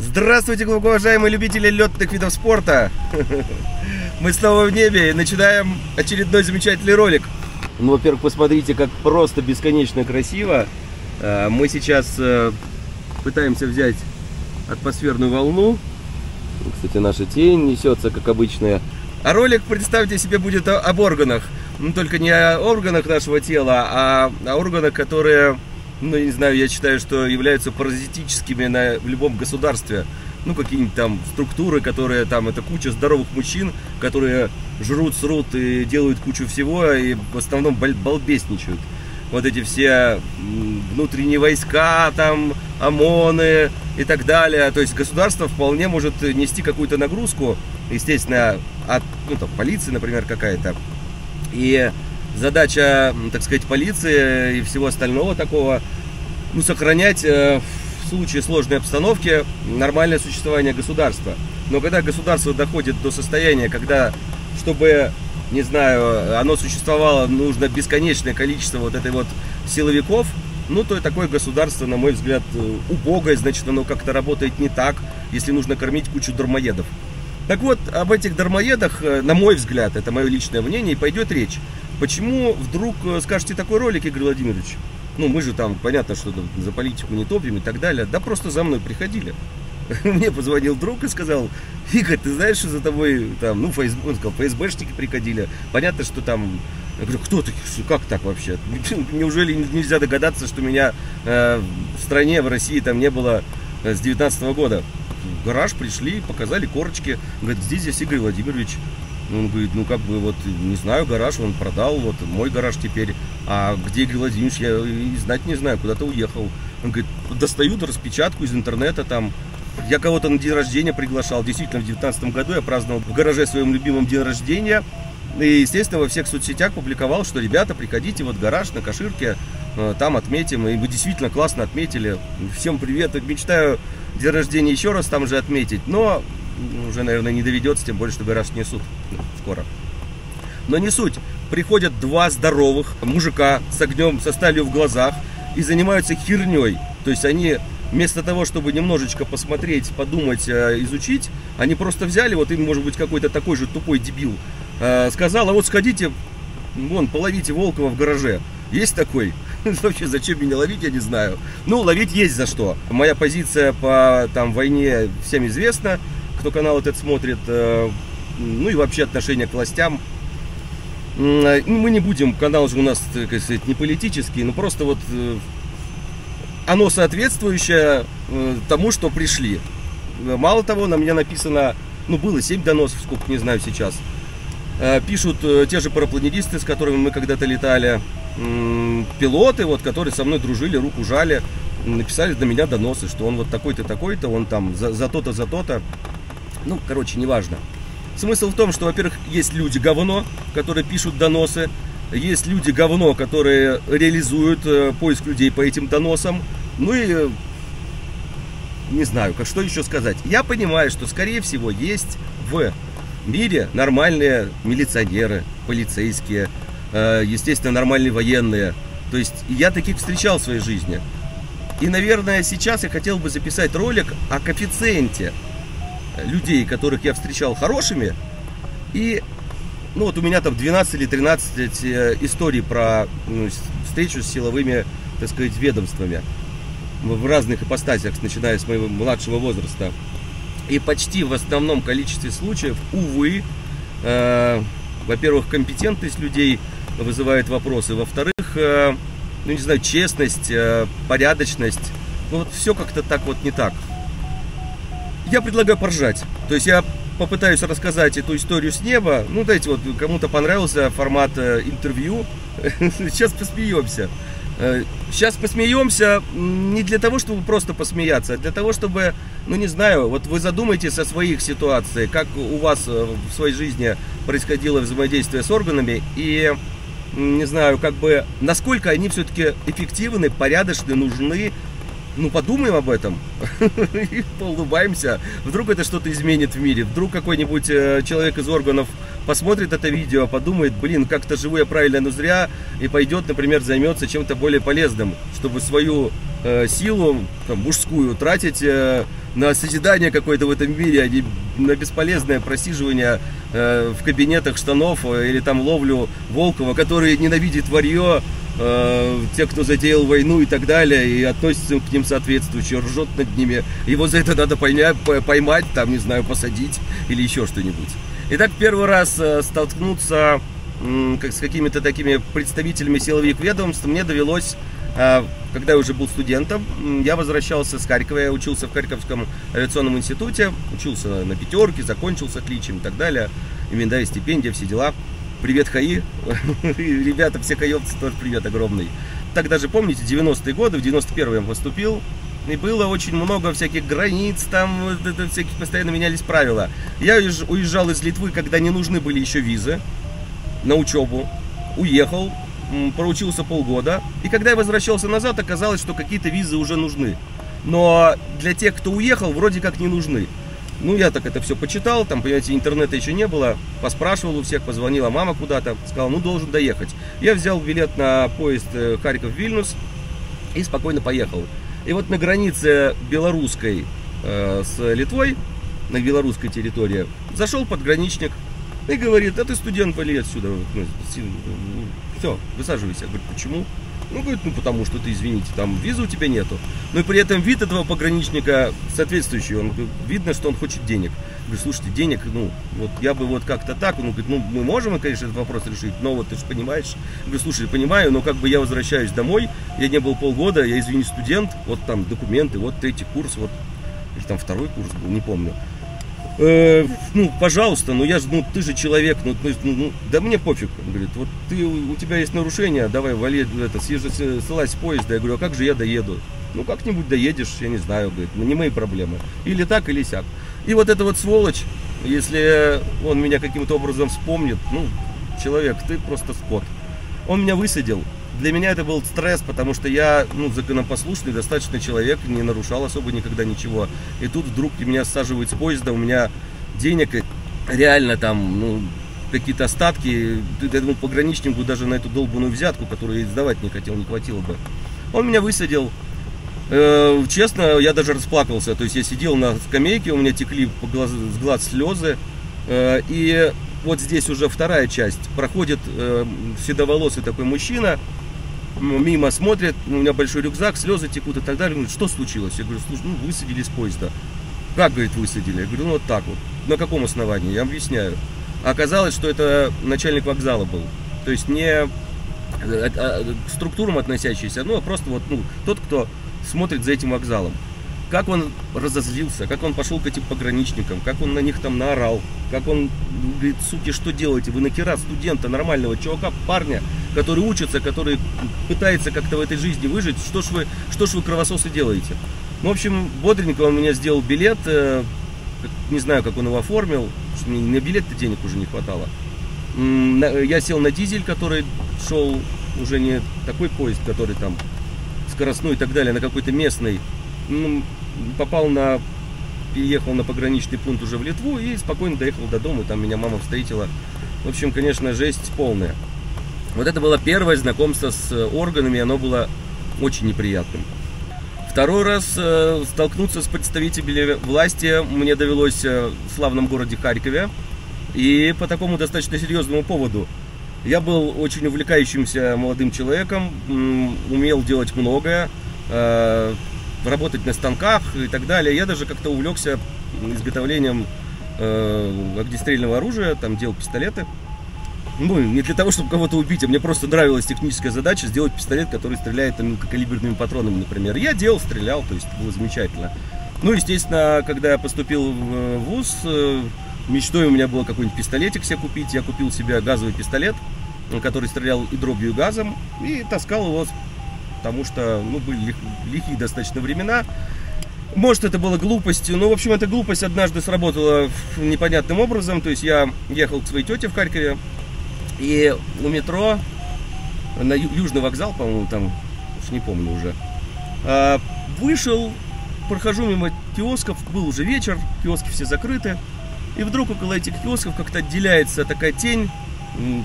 Здравствуйте, глубоко уважаемые любители летных видов спорта! Мы снова в небе и начинаем очередной замечательный ролик. Ну, во-первых, посмотрите, как просто бесконечно красиво. А, мы сейчас э, пытаемся взять атмосферную волну. Кстати, наша тень несется, как обычная. А ролик, представьте себе, будет об органах. Ну, только не о органах нашего тела, а о органах, которые ну, не знаю, я считаю, что являются паразитическими на, в любом государстве. Ну, какие-нибудь там структуры, которые там, это куча здоровых мужчин, которые жрут, срут и делают кучу всего, и в основном балбесничают. Вот эти все внутренние войска, там, ОМОНы и так далее. То есть государство вполне может нести какую-то нагрузку, естественно, от, ну, там, полиции, например, какая-то. И задача, так сказать, полиции и всего остального такого, ну, сохранять э, в случае сложной обстановки нормальное существование государства. Но когда государство доходит до состояния, когда, чтобы, не знаю, оно существовало, нужно бесконечное количество вот этой вот силовиков, ну, то такое государство, на мой взгляд, э, убогое, значит, оно как-то работает не так, если нужно кормить кучу дармоедов. Так вот, об этих дармоедах, э, на мой взгляд, это мое личное мнение, и пойдет речь. Почему вдруг э, скажете такой ролик, Игорь Владимирович? Ну, мы же там, понятно, что за политику не топим и так далее. Да просто за мной приходили. Мне позвонил друг и сказал, Игорь, ты знаешь, что за тобой там, ну, ФСБ, он сказал, ФСБшники приходили. Понятно, что там, я говорю, кто такие, как так вообще? Неужели нельзя догадаться, что меня э, в стране, в России там не было э, с 19 -го года? В гараж пришли, показали корочки. Говорит, здесь здесь Игорь Владимирович. Он говорит, ну как бы вот, не знаю, гараж он продал, вот мой гараж теперь. А где Игорь Владимирович, я знать не знаю, куда-то уехал. Он говорит, достают распечатку из интернета там. Я кого-то на день рождения приглашал. Действительно, в 2019 году я праздновал в гараже своем любимом день рождения. И, естественно, во всех соцсетях публиковал, что, ребята, приходите вот гараж на Каширке, э, там отметим. И вы действительно классно отметили. Всем привет. Мечтаю день рождения еще раз там же отметить. Но уже, наверное, не доведется, тем более, что гараж несут скоро. Но не суть. Приходят два здоровых мужика с огнем, со сталью в глазах и занимаются херней. То есть они вместо того, чтобы немножечко посмотреть, подумать, э, изучить, они просто взяли, вот им может быть какой-то такой же тупой дебил, э, сказал, а вот сходите, вон, половите Волкова в гараже. Есть такой? Вообще, зачем меня ловить, я не знаю. Ну, ловить есть за что. Моя позиция по там войне всем известна кто канал этот смотрит, э, ну и вообще отношение к властям. Э, мы не будем, канал же у нас, так сказать, не политический, но просто вот э, оно соответствующее тому, что пришли. Мало того, на меня написано, ну было 7 доносов, сколько не знаю сейчас. Пишут те же парапланеристы, с которыми мы когда-то летали, пилоты, вот, которые со мной дружили, руку жали, написали на меня доносы, что он вот такой-то, такой-то, он там за то-то, за то-то. Ну, короче, неважно. Смысл в том, что, во-первых, есть люди говно, которые пишут доносы, есть люди говно, которые реализуют э, поиск людей по этим доносам. Ну и не знаю, как что еще сказать. Я понимаю, что, скорее всего, есть в мире нормальные милиционеры, полицейские, э, естественно, нормальные военные. То есть я таких встречал в своей жизни. И, наверное, сейчас я хотел бы записать ролик о коэффициенте людей, которых я встречал хорошими. И ну вот у меня там 12 или 13 э, историй про ну, встречу с силовыми, так сказать, ведомствами в разных ипостасях, начиная с моего младшего возраста. И почти в основном количестве случаев, увы, э, во-первых, компетентность людей вызывает вопросы, во-вторых, э, ну не знаю, честность, э, порядочность, ну вот все как-то так вот не так. Я предлагаю поржать. То есть я попытаюсь рассказать эту историю с неба. Ну, дайте вот, кому-то понравился формат э, интервью. Сейчас посмеемся. Сейчас э, посмеемся не для того, чтобы просто посмеяться, а для того, чтобы, ну не знаю, вот вы задумайтесь о своих ситуациях, как у вас э, в своей жизни происходило взаимодействие с органами и, не знаю, как бы, насколько они все-таки эффективны, порядочны, нужны, ну подумаем об этом и поулыбаемся. Вдруг это что-то изменит в мире. Вдруг какой-нибудь э, человек из органов посмотрит это видео, подумает, блин, как-то живу я правильно, но зря, и пойдет, например, займется чем-то более полезным, чтобы свою э, силу там, мужскую тратить э, на созидание какое-то в этом мире, а не на бесполезное просиживание э, в кабинетах штанов э, или там ловлю Волкова, который ненавидит варье, э, те, кто затеял войну и так далее, и относится к ним соответствующе, ржет над ними. Его за это надо поймать, поймать там, не знаю, посадить или еще что-нибудь. Итак, первый раз э, столкнуться как с какими-то такими представителями силовых ведомств мне довелось а, когда я уже был студентом, я возвращался с Харькова, я учился в Харьковском авиационном институте, учился на пятерке, закончил с отличием и так далее, именно и стипендия, все дела. Привет, ХАИ, ребята, все хаевцы тоже привет огромный. Тогда же, помните, 90-е годы, в 91-м я поступил, и было очень много всяких границ, там всяких постоянно менялись правила. Я уезжал из Литвы, когда не нужны были еще визы на учебу, уехал, проучился полгода. И когда я возвращался назад, оказалось, что какие-то визы уже нужны. Но для тех, кто уехал, вроде как не нужны. Ну, я так это все почитал, там, понимаете, интернета еще не было. Поспрашивал у всех, позвонила мама куда-то, сказал, ну, должен доехать. Я взял билет на поезд э, Харьков-Вильнюс и спокойно поехал. И вот на границе белорусской э, с Литвой, на белорусской территории, зашел подграничник и говорит, а ты студент, вали отсюда. Ну, все, высаживайся. Я говорю, почему? Ну, говорит, ну потому что ты, извините, там визы у тебя нету. Но и при этом вид этого пограничника соответствующий. Он видно, что он хочет денег. Я говорю, слушайте, денег, ну, вот я бы вот как-то так. Он говорит, ну, мы можем, конечно, этот вопрос решить, но вот ты же понимаешь. Я говорю, слушай, понимаю, но как бы я возвращаюсь домой, я не был полгода, я, извини, студент, вот там документы, вот третий курс, вот, или там второй курс был, не помню э, ну, пожалуйста, ну я же, ну ты же человек, ну, ну, ну да мне пофиг. Он говорит, вот ты, у тебя есть нарушение, давай вали, это, съезжай, ссылайся с поезда. Я говорю, а как же я доеду? Ну как-нибудь доедешь, я не знаю, говорит, ну не мои проблемы. Или так, или сяк. И вот эта вот сволочь, если он меня каким-то образом вспомнит, ну, человек, ты просто скот. Он меня высадил, для меня это был стресс, потому что я, ну, законопослушный, достаточно человек, не нарушал особо никогда ничего. И тут вдруг меня саживают с поезда, у меня денег реально там, ну, какие-то остатки. Этому пограничнику даже на эту долбанную взятку, которую я сдавать не хотел, не хватило бы. Он меня высадил. Э, честно, я даже расплакался. То есть я сидел на скамейке, у меня текли по глаз, с глаз слезы. Э, и вот здесь уже вторая часть. Проходит э, седоволосый такой мужчина, мимо смотрят, у меня большой рюкзак, слезы текут и так далее. Говорит, что случилось? Я говорю, слушай, ну высадили с поезда. Как, говорит, высадили? Я говорю, ну вот так вот. На каком основании? Я объясняю. оказалось, что это начальник вокзала был. То есть не э, а, к структурам относящийся, ну а просто вот ну, тот, кто смотрит за этим вокзалом как он разозлился, как он пошел к этим пограничникам, как он на них там наорал, как он говорит, суки, что делаете, вы нахера студента, нормального чувака, парня, который учится, который пытается как-то в этой жизни выжить, что ж вы, что ж вы кровососы делаете? Ну, в общем, бодренько он меня сделал билет, э, не знаю, как он его оформил, что мне на билет-то денег уже не хватало. Я сел на дизель, который шел уже не такой поезд, который там скоростной и так далее, на какой-то местный ну, попал на, переехал на пограничный пункт уже в Литву и спокойно доехал до дома, там меня мама встретила. В общем, конечно, жесть полная. Вот это было первое знакомство с э, органами, оно было очень неприятным. Второй раз э, столкнуться с представителями власти мне довелось э, в славном городе Харькове. И по такому достаточно серьезному поводу. Я был очень увлекающимся молодым человеком, умел делать многое, работать на станках и так далее. Я даже как-то увлекся изготовлением э, огнестрельного оружия, там делал пистолеты. Ну, не для того, чтобы кого-то убить, а мне просто нравилась техническая задача сделать пистолет, который стреляет там, мелкокалиберными патронами, например. Я делал, стрелял, то есть было замечательно. Ну, естественно, когда я поступил в э, ВУЗ, э, мечтой у меня было какой-нибудь пистолетик себе купить. Я купил себе газовый пистолет, который стрелял и дробью, и газом, и таскал его потому что ну, были лихие достаточно времена. Может, это было глупостью, но, в общем, эта глупость однажды сработала непонятным образом. То есть я ехал к своей тете в Харькове, и у метро, на Южный вокзал, по-моему, там, уж не помню уже, а, вышел, прохожу мимо киосков, был уже вечер, киоски все закрыты, и вдруг около этих киосков как-то отделяется такая тень,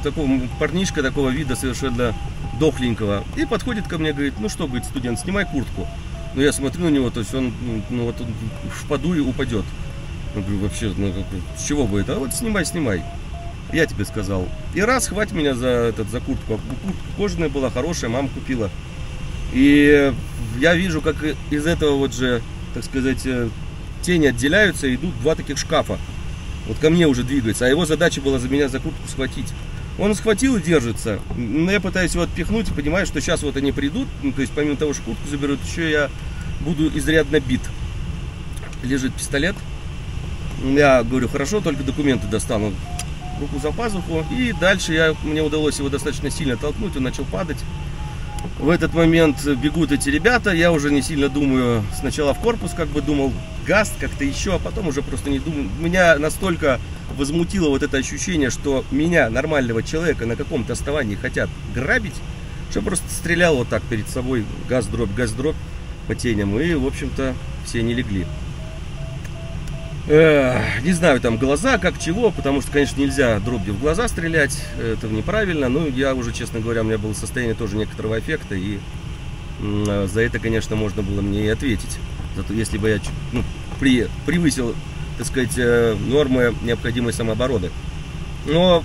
такого парнишка такого вида совершенно дохленького. И подходит ко мне, говорит, ну что, говорит, студент, снимай куртку. Но я смотрю на него, то есть он, ну, ну вот он впаду и упадет. Я говорю, вообще, ну, с чего бы это? А вот снимай, снимай. Я тебе сказал. И раз, хватит меня за, этот, за куртку. Куртка кожаная была хорошая, мама купила. И я вижу, как из этого вот же, так сказать, э, тени отделяются, идут два таких шкафа. Вот ко мне уже двигается. А его задача была за меня за куртку схватить. Он схватил и держится. Но я пытаюсь его отпихнуть и понимаю, что сейчас вот они придут. Ну, то есть помимо того, что куртку заберут, еще я буду изрядно бит. Лежит пистолет. Я говорю, хорошо, только документы достану. Руку за пазуху. И дальше я, мне удалось его достаточно сильно толкнуть. Он начал падать. В этот момент бегут эти ребята. Я уже не сильно думаю. Сначала в корпус как бы думал газ как-то еще, а потом уже просто не думаю. Меня настолько возмутило вот это ощущение, что меня, нормального человека, на каком-то основании хотят грабить, что просто стрелял вот так перед собой газ-дробь, газ-дробь по теням. И, в общем-то, все не легли. Не знаю, там глаза, как чего, потому что, конечно, нельзя дробью в глаза стрелять, это неправильно. Но я уже, честно говоря, у меня было состояние тоже некоторого эффекта, и за это, конечно, можно было мне и ответить. Зато если бы я ну, при, превысил, так сказать, э, нормы необходимой самообороны. Но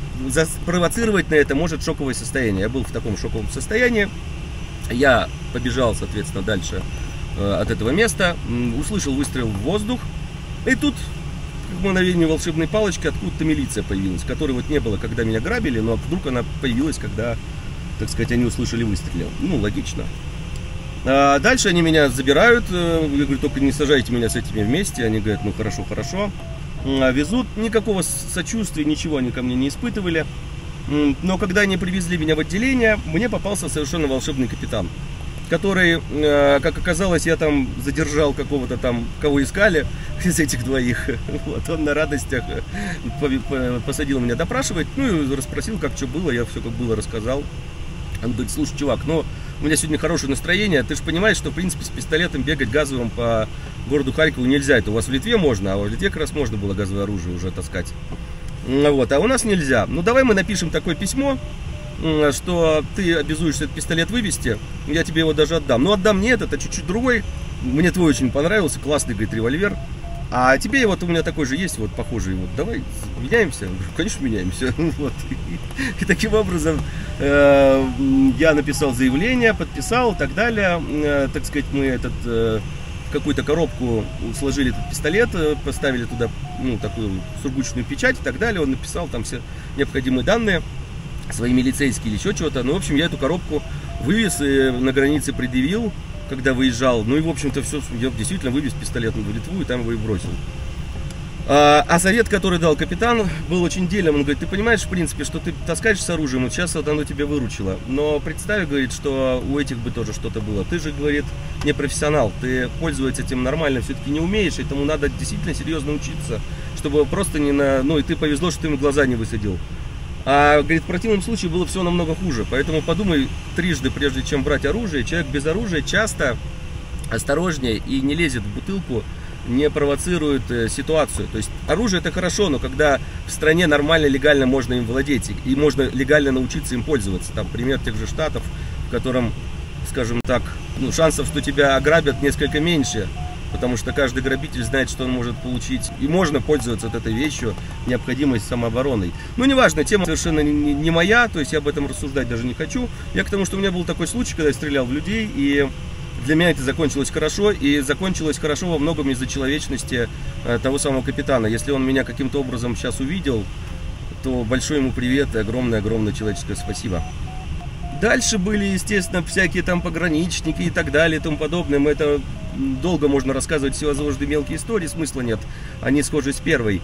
спровоцировать на это может шоковое состояние. Я был в таком шоковом состоянии. Я побежал, соответственно, дальше э, от этого места. Услышал выстрел в воздух. И тут, как мгновение волшебной палочки, откуда-то милиция появилась, которой вот не было, когда меня грабили, но вдруг она появилась, когда, так сказать, они услышали выстрел. Ну, логично. А дальше они меня забирают, э, я говорю, только не сажайте меня с этими вместе. Они говорят, ну хорошо, хорошо. А везут, никакого сочувствия, ничего они ко мне не испытывали. Но когда они привезли меня в отделение, мне попался совершенно волшебный капитан, который, э, как оказалось, я там задержал какого-то там, кого искали из этих двоих. Вот, он на радостях э, посадил меня допрашивать, ну и расспросил, как что было, я все как было рассказал. Он говорит, слушай, чувак, ну у меня сегодня хорошее настроение, ты же понимаешь, что, в принципе, с пистолетом бегать газовым по городу Харькову нельзя. Это у вас в Литве можно, а в Литве как раз можно было газовое оружие уже таскать. Вот, а у нас нельзя. Ну, давай мы напишем такое письмо, что ты обязуешься этот пистолет вывести, я тебе его даже отдам. Ну, отдам не этот, а чуть-чуть другой. Мне твой очень понравился, классный, говорит, револьвер. А тебе вот у меня такой же есть, вот похожий, вот давай меняемся. Конечно, меняемся. Вот. И, и таким образом э, я написал заявление, подписал и так далее. Э, так сказать, мы этот э, какую-то коробку сложили этот пистолет, э, поставили туда ну, такую сургучную печать и так далее. Он написал там все необходимые данные, свои милицейские или еще чего-то. Ну, в общем, я эту коробку вывез и на границе предъявил когда выезжал. Ну и, в общем-то, все, я действительно вывез пистолет в Литву и там его и бросил. А, а совет, который дал капитан, был очень дельным. Он говорит, ты понимаешь, в принципе, что ты таскаешь с оружием, вот сейчас вот оно тебе выручило. Но представь, говорит, что у этих бы тоже что-то было. Ты же, говорит, не профессионал, ты пользоваться этим нормально все-таки не умеешь, этому надо действительно серьезно учиться, чтобы просто не на... Ну и ты повезло, что ты ему глаза не высадил. А, говорит, в противном случае было все намного хуже. Поэтому подумай трижды, прежде чем брать оружие. Человек без оружия часто осторожнее и не лезет в бутылку, не провоцирует э, ситуацию. То есть оружие это хорошо, но когда в стране нормально, легально можно им владеть и можно легально научиться им пользоваться. Там пример тех же штатов, в котором, скажем так, ну, шансов, что тебя ограбят несколько меньше потому что каждый грабитель знает, что он может получить, и можно пользоваться вот этой вещью, необходимость самообороной. Ну, неважно, тема совершенно не, не моя, то есть я об этом рассуждать даже не хочу. Я к тому, что у меня был такой случай, когда я стрелял в людей, и для меня это закончилось хорошо, и закончилось хорошо во многом из-за человечности э, того самого капитана. Если он меня каким-то образом сейчас увидел, то большой ему привет и огромное-огромное человеческое спасибо. Дальше были, естественно, всякие там пограничники и так далее и тому подобное. Мы это долго можно рассказывать всевозможные мелкие истории, смысла нет. Они схожи с первой.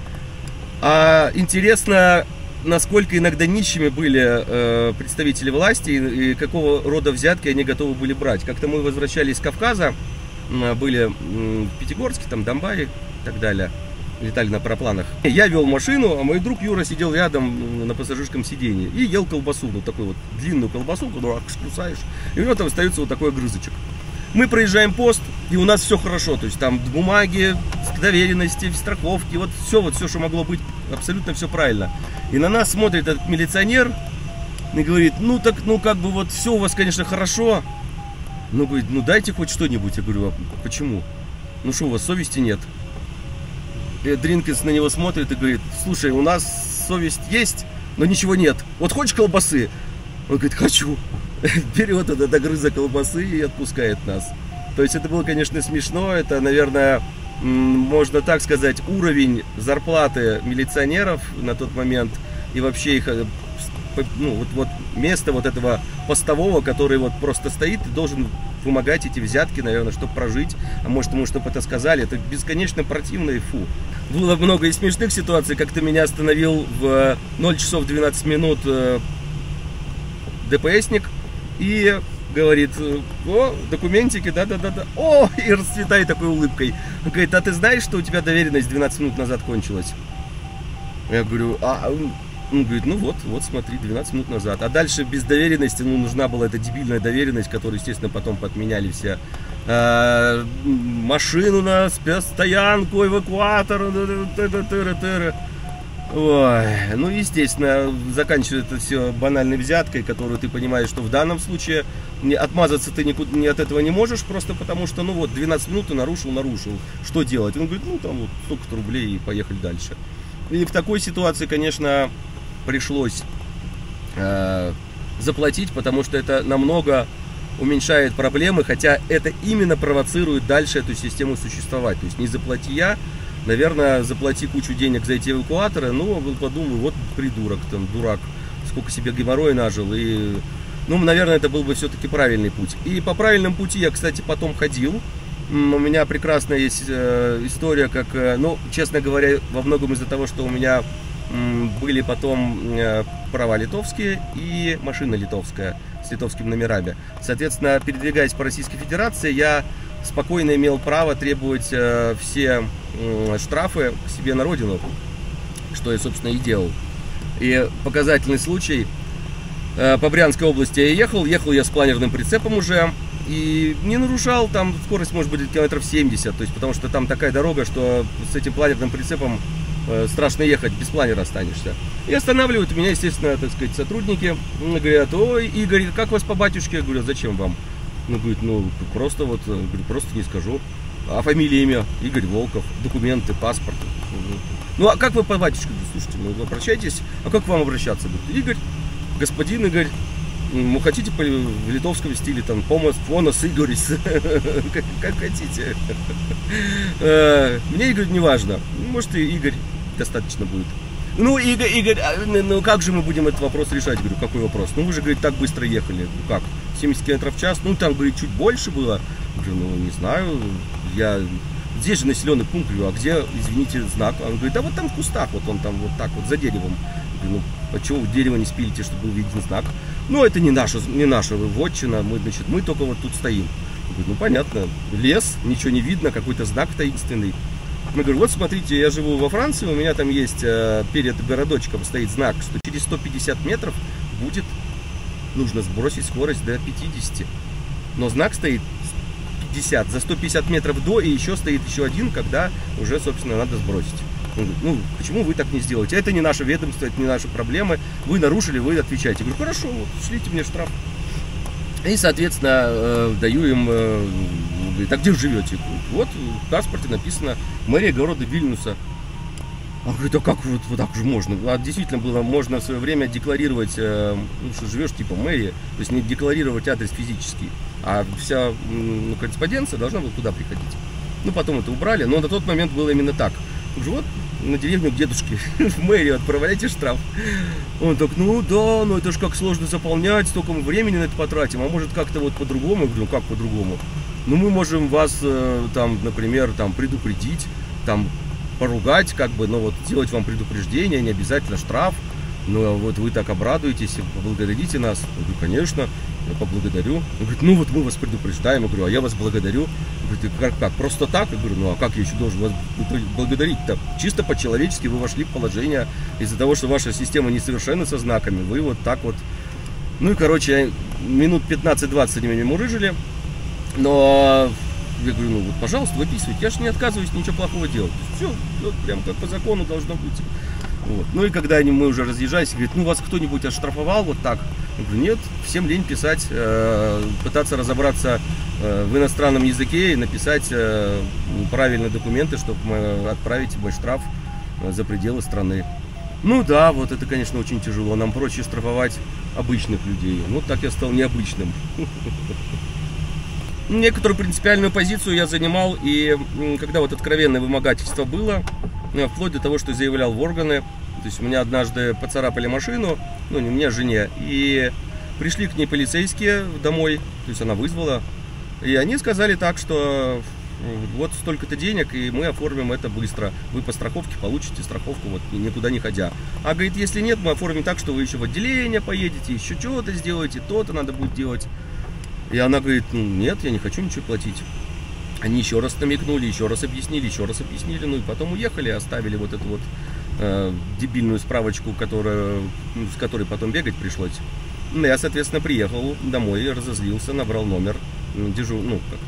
А интересно, насколько иногда нищими были э, представители власти и, и какого рода взятки они готовы были брать. Как-то мы возвращались с Кавказа, были в Пятигорске, там Донбай и так далее летали на парапланах. Я вел машину, а мой друг Юра сидел рядом на пассажирском сиденье и ел колбасу, вот такую вот длинную колбасу, которую кусаешь, и у него там остается вот такой огрызочек. Мы проезжаем пост, и у нас все хорошо, то есть там бумаги, доверенности, страховки, вот все, вот все, что могло быть, абсолютно все правильно. И на нас смотрит этот милиционер и говорит, ну так, ну как бы вот все у вас, конечно, хорошо, Ну, говорит, ну дайте хоть что-нибудь. Я говорю, а почему? Ну что, у вас совести нет? Дринкинс на него смотрит и говорит, слушай, у нас совесть есть, но ничего нет. Вот хочешь колбасы? Он говорит, хочу. Берет это до грыза колбасы и отпускает нас. То есть это было, конечно, смешно. Это, наверное, можно так сказать, уровень зарплаты милиционеров на тот момент и вообще их э, ну, вот, вот место вот этого постового, который вот просто стоит и должен вымогать эти взятки, наверное, чтобы прожить, а может ему чтобы это сказали, это бесконечно противно и фу. Было много и смешных ситуаций, как ты меня остановил в 0 часов 12 минут э, ДПСник и говорит, о, документики, да-да-да-да, о, и расцветает такой улыбкой. Он говорит, а ты знаешь, что у тебя доверенность 12 минут назад кончилась? Я говорю, а, он говорит, ну вот, вот смотри, 12 минут назад. А дальше без доверенности, ну, нужна была эта дебильная доверенность, которую, естественно, потом подменяли все. А, машину на спецстоянку, эвакуатор, Ой, ну, естественно, заканчивается это все банальной взяткой, которую ты понимаешь, что в данном случае не, отмазаться ты никуда, не от этого не можешь, просто потому что, ну вот, 12 минут ты нарушил, нарушил. Что делать? Он говорит, ну, там вот столько-то рублей и поехали дальше. И в такой ситуации, конечно, пришлось э, заплатить, потому что это намного уменьшает проблемы, хотя это именно провоцирует дальше эту систему существовать. То есть не заплати я, наверное, заплати кучу денег за эти эвакуаторы, ну, подумай, вот придурок, там, дурак, сколько себе геморроя нажил, и, ну, наверное, это был бы все-таки правильный путь. И по правильному пути я, кстати, потом ходил, у меня прекрасная есть э, история, как, э, ну, честно говоря, во многом из-за того, что у меня были потом э, права литовские и машина литовская с литовскими номерами. Соответственно, передвигаясь по Российской Федерации, я спокойно имел право требовать э, все штрафы себе на родину, что я, собственно, и делал. И показательный случай. Э, по Брянской области я ехал, ехал я с планерным прицепом уже, и не нарушал, там скорость может быть километров 70, то есть потому что там такая дорога, что с этим планерным прицепом страшно ехать, без планера останешься. И останавливают меня, естественно, так сказать, сотрудники. Говорят, ой, Игорь, как вас по батюшке? Я говорю, «А зачем вам? Ну, говорит, ну, просто вот, э, говорю, просто не скажу. А фамилия, имя? Игорь Волков, документы, паспорт. Ну, а как вы по батюшке? Слушайте, ну, обращайтесь. А как к вам обращаться? Говорит, Игорь, господин Игорь, ну, хотите по, в литовском стиле, там, помос, понос, Игорис, как, как хотите. Э, мне Игорь не важно. Может, и Игорь достаточно будет. Ну, Игорь, Игорь, а, ну, ну как же мы будем этот вопрос решать? Говорю, какой вопрос? Ну, вы же, говорит, так быстро ехали. Ну, как? 70 км в час? Ну, там, говорит, чуть больше было. Говорю, ну, не знаю, я... Здесь же населенный пункт, говорю, а где, извините, знак? Он говорит, да вот там в кустах, вот он там вот так вот за деревом. Говорю, ну, а чего вы дерево не спилите, чтобы был виден знак? Ну, это не наша, не наша вотчина, мы, значит, мы только вот тут стоим. Говорю, ну, понятно, лес, ничего не видно, какой-то знак таинственный. Мы говорим, вот смотрите, я живу во Франции, у меня там есть э, перед городочком стоит знак, что через 150 метров будет нужно сбросить скорость до 50. Но знак стоит 50, за 150 метров до, и еще стоит еще один, когда уже, собственно, надо сбросить. Он говорит, ну, почему вы так не сделаете? Это не наше ведомство, это не наши проблемы. Вы нарушили, вы отвечаете. Я говорю, хорошо, вот, шлите мне штраф. И, соответственно, э, даю им, э, говорит, а где вы живете? Вот в паспорте написано мэрия города Вильнюса. Он говорит, а как вот, вот так же можно? А действительно было можно в свое время декларировать, э, ну, что живешь типа мэрия, то есть не декларировать адрес физический, а вся ну, корреспонденция должна была туда приходить. Ну, потом это убрали, но на тот момент было именно так. Вот на деревню к дедушке в мэрию отправляйте штраф. Он так, ну да, ну это же как сложно заполнять, столько мы времени на это потратим, а может как-то вот по-другому? Я говорю, ну как по-другому? Ну мы можем вас э, там, например, там предупредить, там поругать, как бы, но вот сделать вам предупреждение, не обязательно штраф, ну вот вы так обрадуетесь, поблагодарите нас. Я говорю, конечно, я поблагодарю. Он говорит, ну вот мы вас предупреждаем. Я говорю, а я вас благодарю. Он говорит, как, как, просто так? Я говорю, ну а как я еще должен вас благодарить-то? Чисто по-человечески вы вошли в положение из-за того, что ваша система несовершенна со знаками. Вы вот так вот... Ну и, короче, минут 15-20 они меня мурыжили. Но я говорю, ну вот, пожалуйста, выписывайте. Я же не отказываюсь ничего плохого делать. Все, вот, прям как по закону должно быть. Вот. Ну и когда они, мы уже разъезжались, говорит, ну вас кто-нибудь оштрафовал вот так? Я говорю, нет, всем лень писать, э, пытаться разобраться э, в иностранном языке и написать э, правильные документы, чтобы отправить мой штраф э, за пределы страны. Ну да, вот это, конечно, очень тяжело. Нам проще штрафовать обычных людей. Ну так я стал необычным. Некоторую принципиальную позицию я занимал, и когда вот откровенное вымогательство было, э, вплоть до того, что заявлял в органы, то есть у меня однажды поцарапали машину, ну не мне, а жене, и пришли к ней полицейские домой, то есть она вызвала, и они сказали так, что вот столько-то денег, и мы оформим это быстро. Вы по страховке получите страховку вот никуда не ходя. А говорит, если нет, мы оформим так, что вы еще в отделение поедете, еще что-то сделаете, то-то надо будет делать. И она говорит, ну нет, я не хочу ничего платить. Они еще раз намекнули, еще раз объяснили, еще раз объяснили, ну и потом уехали, оставили вот эту вот э, дебильную справочку, которая, ну, с которой потом бегать пришлось. Ну, я, соответственно, приехал домой, разозлился, набрал номер, дежу, ну, как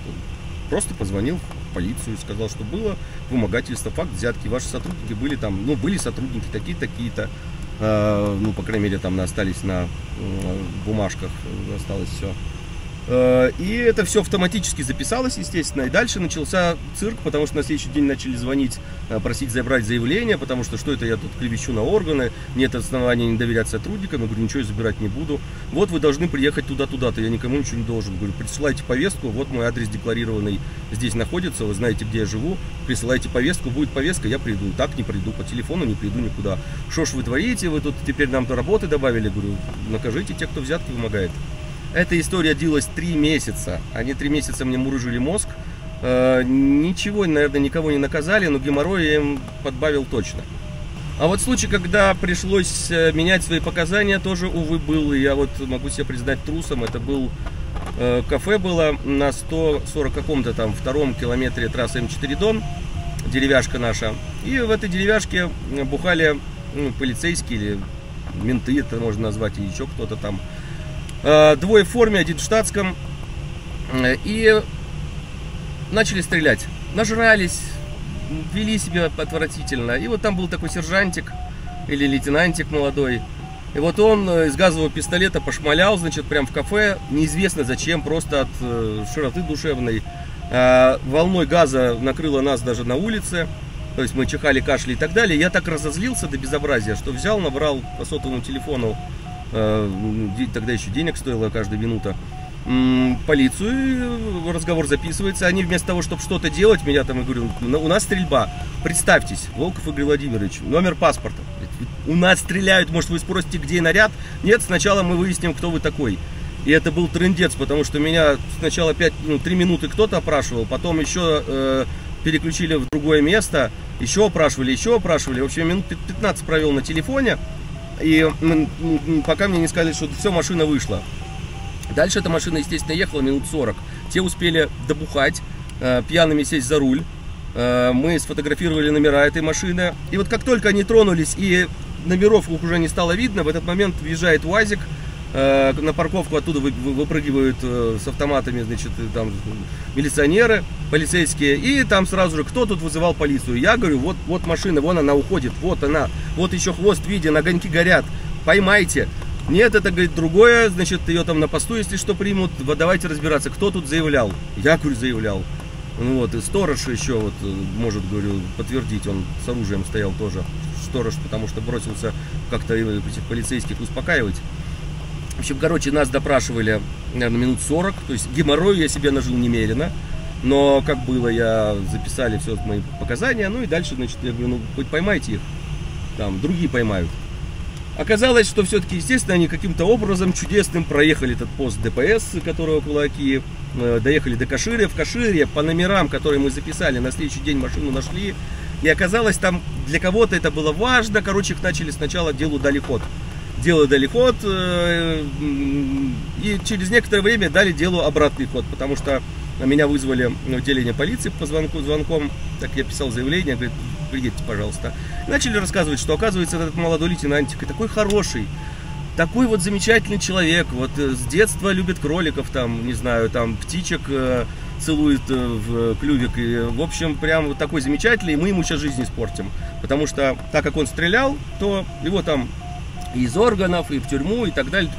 просто позвонил в полицию, сказал, что было вымогательство, факт взятки, ваши сотрудники были там, ну, были сотрудники такие-то, такие-то, э, ну, по крайней мере, там остались на э, бумажках, осталось все. Э, и это все автоматически записалось, естественно. И дальше начался цирк, потому что на следующий день начали звонить, э, просить забрать заявление, потому что что это я тут клевещу на органы, нет основания не доверять сотрудникам. Я говорю, ничего я забирать не буду. Вот вы должны приехать туда-туда-то, я никому ничего не должен. Говорю, присылайте повестку, вот мой адрес декларированный здесь находится, вы знаете, где я живу, присылайте повестку, будет повестка, я приду. Так не приду, по телефону не приду никуда. Что ж вы творите, вы тут теперь нам то работы добавили, говорю, накажите тех, кто взятки вымогает. Эта история длилась три месяца. Они три месяца мне мурыжили мозг. Э, ничего, наверное, никого не наказали, но геморрой я им подбавил точно. А вот случай, когда пришлось э, менять свои показания, тоже, увы, был. И я вот могу себя признать трусом. Это был э, кафе было на 140 каком-то там втором километре трассы М4 Дон, деревяшка наша. И в этой деревяшке бухали ну, полицейские или менты, это можно назвать, и еще кто-то там. Э, двое в форме, один в штатском. Э, и начали стрелять. Нажрались, вели себя отвратительно. И вот там был такой сержантик или лейтенантик молодой. И вот он э, из газового пистолета пошмалял, значит, прям в кафе, неизвестно зачем, просто от широты душевной. Волной газа накрыло нас даже на улице. То есть мы чихали, кашли и так далее. Я так разозлился до безобразия, что взял, набрал по сотовому телефону тогда еще денег стоила каждая минута, полицию, разговор записывается, они вместо того, чтобы что-то делать, меня там, я говорю, у нас стрельба, представьтесь, Волков Игорь Владимирович, номер паспорта, у нас стреляют, может вы спросите, где наряд? Нет, сначала мы выясним, кто вы такой. И это был трендец, потому что меня сначала 5, ну, 3 минуты кто-то опрашивал, потом еще э, переключили в другое место, еще опрашивали, еще опрашивали. В общем, минут 15 провел на телефоне. И пока мне не сказали, что все, машина вышла. Дальше эта машина, естественно, ехала минут 40. Те успели добухать, э, пьяными сесть за руль. Э, мы сфотографировали номера этой машины. И вот как только они тронулись и номеров уже не стало видно, в этот момент въезжает УАЗик, на парковку оттуда выпрыгивают э, с автоматами, значит, там милиционеры, полицейские, и там сразу же, кто тут вызывал полицию? Я говорю, вот, вот машина, вон она уходит, вот она, вот еще хвост виден, огоньки горят, поймайте. Нет, это, говорит, другое, значит, ее там на посту, если что, примут, вот давайте разбираться, кто тут заявлял. Я, говорю, заявлял. Ну вот, и сторож еще вот э, может, говорю, подтвердить, он с оружием стоял тоже, сторож, потому что бросился как-то этих полицейских успокаивать. Общем, короче, нас допрашивали, наверное, минут 40. То есть геморрой я себе нажил немерено. Но как было, я записали все мои показания. Ну и дальше, значит, я говорю, ну хоть поймайте их. Там, другие поймают. Оказалось, что все-таки, естественно, они каким-то образом чудесным проехали этот пост ДПС, который около Аки, э, доехали до Каширя. В Кашире по номерам, которые мы записали, на следующий день машину нашли. И оказалось, там для кого-то это было важно. Короче, их начали сначала делу дали ход дело дали ход, э, и через некоторое время дали делу обратный ход, потому что меня вызвали в отделение полиции по звонку, звонком, так я писал заявление, говорит, приедьте, пожалуйста. И начали рассказывать, что оказывается этот молодой лейтенантик такой хороший, такой вот замечательный человек, вот э, с детства любит кроликов, там, не знаю, там, птичек, э, целует в клювик. И, в общем, прям вот такой замечательный. И мы ему сейчас жизнь испортим. Потому что, так как он стрелял, то его там и из органов, и в тюрьму, и так далее.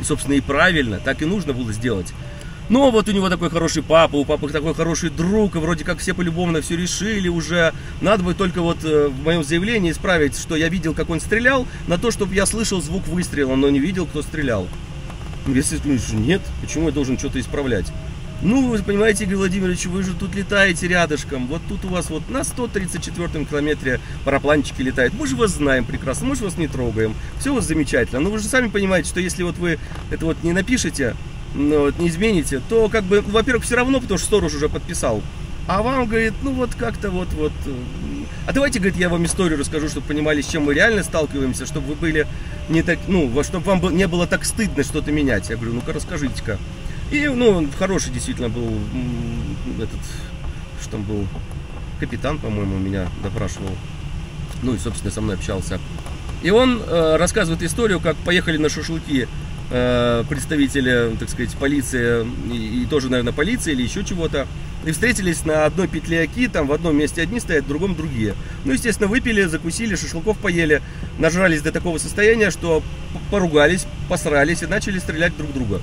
И, собственно, и правильно, так и нужно было сделать. Но вот у него такой хороший папа, у папы такой хороший друг, и вроде как все полюбовно все решили уже. Надо бы только вот э, в моем заявлении исправить, что я видел, как он стрелял, на то, чтобы я слышал звук выстрела, но не видел, кто стрелял. Если нет, почему я должен что-то исправлять? Ну, вы понимаете, Игорь Владимирович, вы же тут летаете рядышком. Вот тут у вас вот на 134 километре парапланчики летают. Мы же вас знаем прекрасно, мы же вас не трогаем. Все у вас замечательно. Но вы же сами понимаете, что если вот вы это вот не напишете, ну, вот, не измените, то как бы, во-первых, все равно, потому что сторож уже подписал. А вам, говорит, ну вот как-то вот, вот. Э, а давайте, говорит, я вам историю расскажу, чтобы понимали, с чем мы реально сталкиваемся, чтобы вы были не так, ну, чтобы вам не было так стыдно что-то менять. Я говорю, ну-ка расскажите-ка. И, ну, хороший действительно был этот, что там был, капитан, по-моему, меня допрашивал. Ну и, собственно, со мной общался. И он э, рассказывает историю, как поехали на шашлыки э, представители, так сказать, полиции и, и тоже, наверное, полиции или еще чего-то. И встретились на одной петле оки, там в одном месте одни стоят, в другом другие. Ну, естественно, выпили, закусили, шашлыков поели, нажрались до такого состояния, что поругались, посрались и начали стрелять друг друга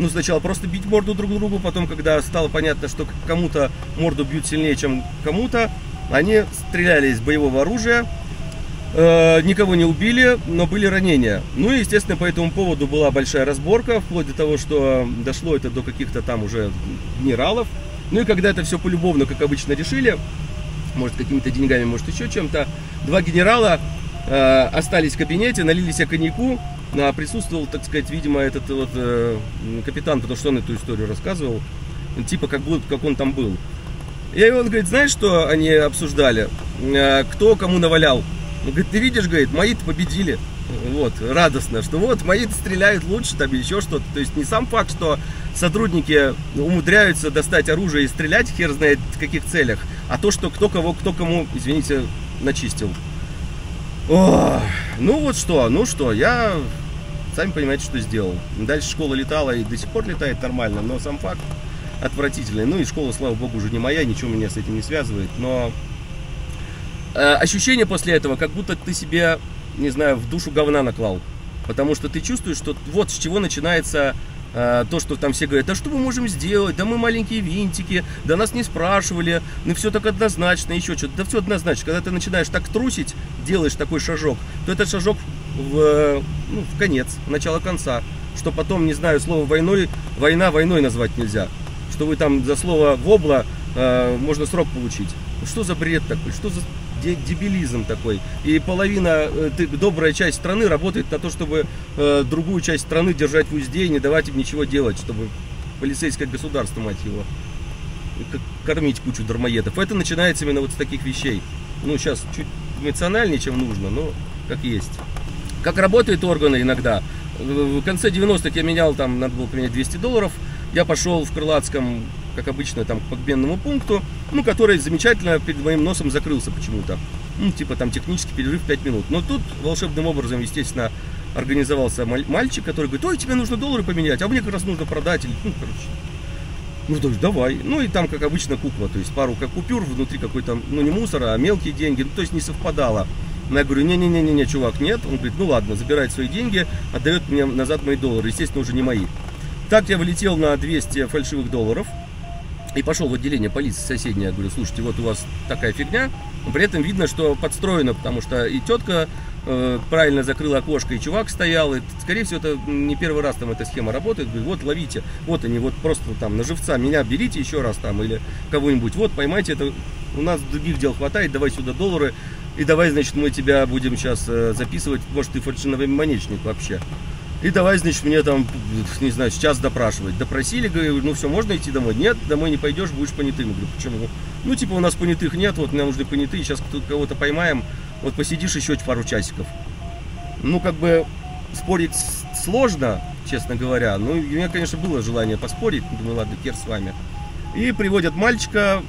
ну, сначала просто бить морду друг другу, потом, когда стало понятно, что кому-то морду бьют сильнее, чем кому-то, они стреляли из боевого оружия, э, никого не убили, но были ранения. Ну и, естественно, по этому поводу была большая разборка, вплоть до того, что дошло это до каких-то там уже генералов. Ну и когда это все полюбовно, как обычно, решили, может, какими-то деньгами, может, еще чем-то, два генерала э, остались в кабинете, налили себе коньяку, а присутствовал, так сказать, видимо, этот вот э, капитан, потому что он эту историю рассказывал, типа как, был, как он там был. И он говорит, знаешь, что они обсуждали? Э, кто кому навалял? Он говорит, ты видишь, говорит, мои-то победили. Вот, радостно, что вот мои стреляют лучше, там еще что-то. То есть не сам факт, что сотрудники умудряются достать оружие и стрелять, хер знает в каких целях, а то, что кто кого, кто кому, извините, начистил. Ну вот что, ну что, я, сами понимаете, что сделал. Дальше школа летала и до сих пор летает нормально, но сам факт отвратительный. Ну и школа, слава богу, уже не моя, ничего меня с этим не связывает. Но э, ощущение после этого, как будто ты себе, не знаю, в душу говна наклал. Потому что ты чувствуешь, что вот с чего начинается то, что там все говорят, да что мы можем сделать, да мы маленькие винтики, да нас не спрашивали, ну все так однозначно, еще что-то, да все однозначно. Когда ты начинаешь так трусить, делаешь такой шажок, то этот шажок в, ну, в конец, в начало конца, что потом, не знаю, слово войной, война войной назвать нельзя, что вы там за слово вобла э, можно срок получить. Что за бред такой, что за дебилизм такой. И половина, э, добрая часть страны работает на то, чтобы э, другую часть страны держать в узде и не давать им ничего делать, чтобы полицейское государство, мать его, кормить кучу дармоедов. Это начинается именно вот с таких вещей. Ну, сейчас чуть эмоциональнее, чем нужно, но как есть. Как работают органы иногда. В конце 90-х я менял, там надо было поменять 200 долларов. Я пошел в Крылатском как обычно, там к обменному пункту, ну, который замечательно перед моим носом закрылся почему-то. Ну, типа там технический перерыв 5 минут. Но тут волшебным образом, естественно, организовался мальчик, который говорит, ой, тебе нужно доллары поменять, а мне как раз нужно продать. Или, ну, короче, ну, то есть, давай. Ну, и там, как обычно, кукла, то есть пару как купюр, внутри какой-то, ну, не мусора, а мелкие деньги, ну, то есть не совпадало. Но я говорю, не-не-не-не, чувак, нет. Он говорит, ну ладно, забирает свои деньги, отдает мне назад мои доллары, естественно, уже не мои. Так я влетел на 200 фальшивых долларов. И пошел в отделение полиции соседнее, я говорю, слушайте, вот у вас такая фигня. При этом видно, что подстроено, потому что и тетка э, правильно закрыла окошко, и чувак стоял. И, скорее всего, это не первый раз там эта схема работает. Говорю, вот ловите, вот они, вот просто там на живца меня берите еще раз там, или кого-нибудь. Вот, поймайте, это у нас других дел хватает, давай сюда доллары. И давай, значит, мы тебя будем сейчас э, записывать, может, ты фальшивомонечник вообще. И давай, значит, мне там, не знаю, сейчас допрашивать. Допросили, говорю, ну все, можно идти домой? Нет, домой не пойдешь, будешь понятым. Говорю, почему? Ну, типа, у нас понятых нет, вот нам нужны понятые, сейчас кого-то поймаем, вот посидишь еще пару часиков. Ну, как бы, спорить сложно, честно говоря. Ну, у меня, конечно, было желание поспорить. Думаю, ладно, кер с вами. И приводят мальчика,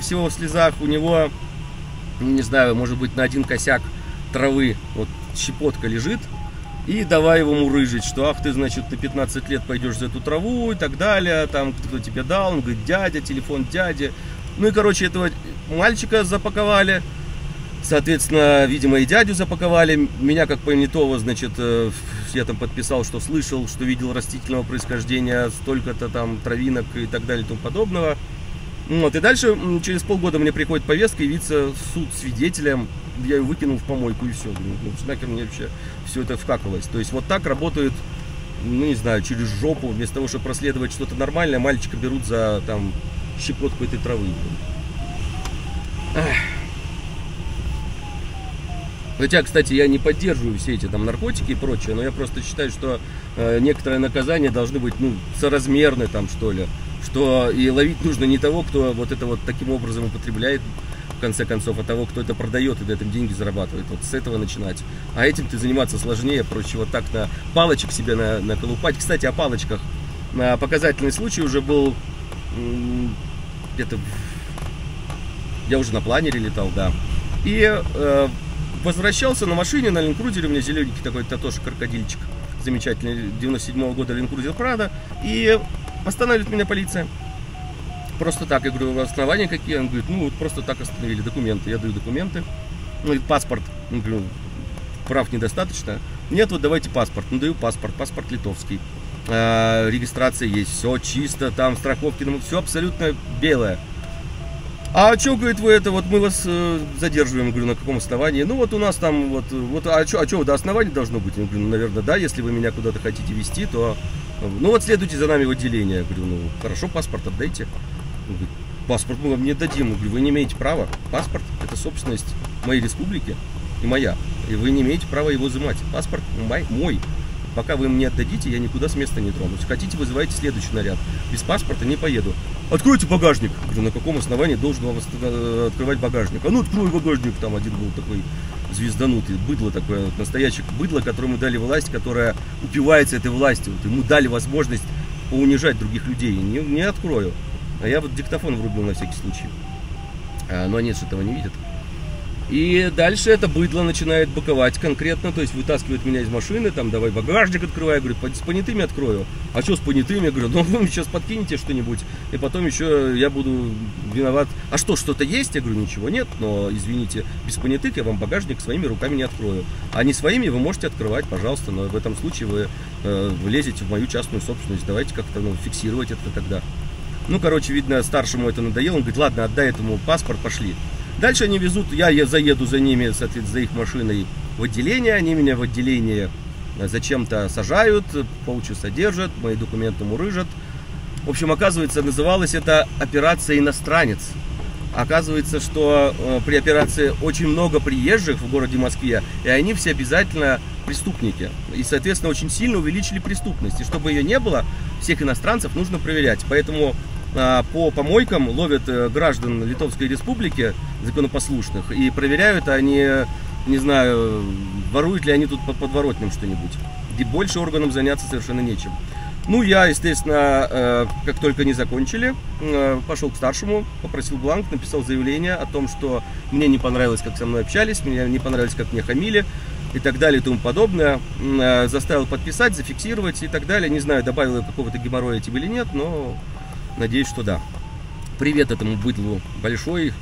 всего в слезах. У него, не знаю, может быть, на один косяк травы, вот щепотка лежит И давай его мурыжить, что ах ты, значит, ты 15 лет пойдешь за эту траву и так далее, там кто тебе дал, он говорит, дядя, телефон дяди. Ну и, короче, этого мальчика запаковали, соответственно, видимо, и дядю запаковали. Меня, как понятого, значит, э, я там подписал, что слышал, что видел растительного происхождения, столько-то там травинок и так далее и тому подобного. Вот, и дальше через полгода мне приходит повестка явиться в суд свидетелем. Я ее выкинул в помойку и все. Ну, нахер мне вообще все это вкакалось. То есть вот так работают, ну не знаю, через жопу. Вместо того, чтобы проследовать что-то нормальное, мальчика берут за там щепотку этой травы. Хотя, кстати, я не поддерживаю все эти там наркотики и прочее, но я просто считаю, что э, некоторые наказания должны быть, ну, соразмерны там, что ли. Что и ловить нужно не того, кто вот это вот таким образом употребляет, в конце концов, а того, кто это продает и на этом деньги зарабатывает. Вот с этого начинать. А этим ты заниматься сложнее, проще вот так на палочек себе на, наколупать. Кстати, о палочках. На показательный случай уже был где-то я уже на планере летал, да. И э, возвращался на машине, на линкрузере, у меня зелененький такой, тоже крокодильчик, замечательный, 97 -го года линкрузер Прада, и останавливает меня полиция. Просто так, я говорю, основания какие? Он говорит, ну вот просто так остановили, документы, я даю документы, он говорит, паспорт, я говорю, прав недостаточно, нет, вот давайте паспорт, ну даю паспорт, паспорт литовский, э, регистрация есть, все чисто, там страховки, ну, все абсолютно белое. А что, говорит, вы это, вот мы вас э, задерживаем, говорю, на каком основании? Ну вот у нас там, вот, вот а что, а что, до основания должно быть? Я говорю, ну, наверное, да, если вы меня куда-то хотите вести, то, ну вот следуйте за нами в отделение. Я говорю, ну хорошо, паспорт отдайте. Паспорт мы вам не дадим. Говорю, вы не имеете права. Паспорт – это собственность моей республики и моя. И вы не имеете права его изымать. Паспорт мой. Пока вы мне отдадите, я никуда с места не тронусь. Хотите, вызывайте следующий наряд. Без паспорта не поеду. Откройте багажник. Говорю, на каком основании должен вам э, открывать багажник? А ну открой багажник. Там один был такой звезданутый, быдло такое, настоящее быдло, которому дали власть, которая упивается этой властью. Вот ему дали возможность поунижать других людей. Не, не открою. А я вот диктофон врубил на всякий случай. А, но они этого не видят. И дальше это быдло начинает боковать конкретно, то есть вытаскивает меня из машины, там, давай багажник открывай, я говорю, с понятыми открою. А что с понятыми? Я говорю, ну вы сейчас подкинете что-нибудь, и потом еще я буду виноват. А что, что-то есть? Я говорю, ничего нет, но извините, без понятых я вам багажник своими руками не открою. А не своими вы можете открывать, пожалуйста, но в этом случае вы э, влезете в мою частную собственность, давайте как-то ну, фиксировать это тогда. Ну, короче, видно, старшему это надоело, он говорит, ладно, отдай этому паспорт, пошли. Дальше они везут, я, заеду за ними, соответственно, за их машиной в отделение. Они меня в отделение зачем-то сажают, полчаса держат, мои документы мурыжат. В общем, оказывается, называлась это операция «Иностранец». Оказывается, что э, при операции очень много приезжих в городе Москве, и они все обязательно преступники. И, соответственно, очень сильно увеличили преступность. И чтобы ее не было, всех иностранцев нужно проверять. Поэтому по помойкам ловят э, граждан Литовской Республики законопослушных и проверяют, они, не знаю, воруют ли они тут под подворотням что-нибудь. И больше органам заняться совершенно нечем. Ну, я, естественно, э, как только не закончили, э, пошел к старшему, попросил бланк, написал заявление о том, что мне не понравилось, как со мной общались, мне не понравилось, как мне хамили и так далее и тому подобное. Заставил подписать, зафиксировать и так далее. Не знаю, добавил я какого-то геморроя тебе или нет, но Надеюсь, что да. Привет этому быдлу большой,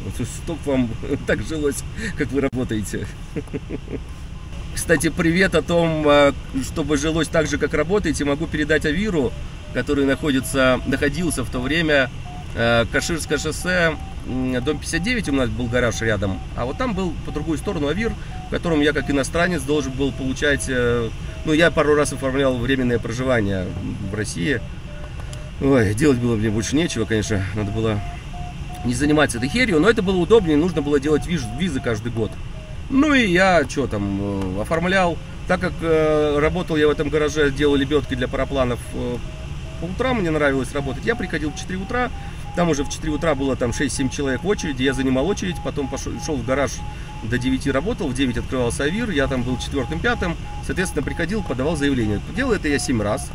чтоб вам так жилось, как вы работаете. Кстати, привет о том, а, чтобы жилось так же, как работаете, могу передать Авиру, который находится, находился в то время а, Каширское шоссе, дом 59, у нас был гараж рядом, а вот там был по другую сторону Авир, в котором я как иностранец должен был получать, э, ну я пару раз оформлял временное проживание в России, Ой, делать было мне больше нечего, конечно, надо было не заниматься этой херью, но это было удобнее, нужно было делать виз, визы каждый год. Ну и я что там, э, оформлял, так как э, работал я в этом гараже, делал лебедки для парапланов э, по утрам, мне нравилось работать, я приходил в 4 утра, там уже в 4 утра было там 6-7 человек в очереди, я занимал очередь, потом пошел, шел в гараж, до 9 работал, в 9 открывался АВИР, я там был четвертым-пятым, соответственно, приходил, подавал заявление. Делал это я 7 раз,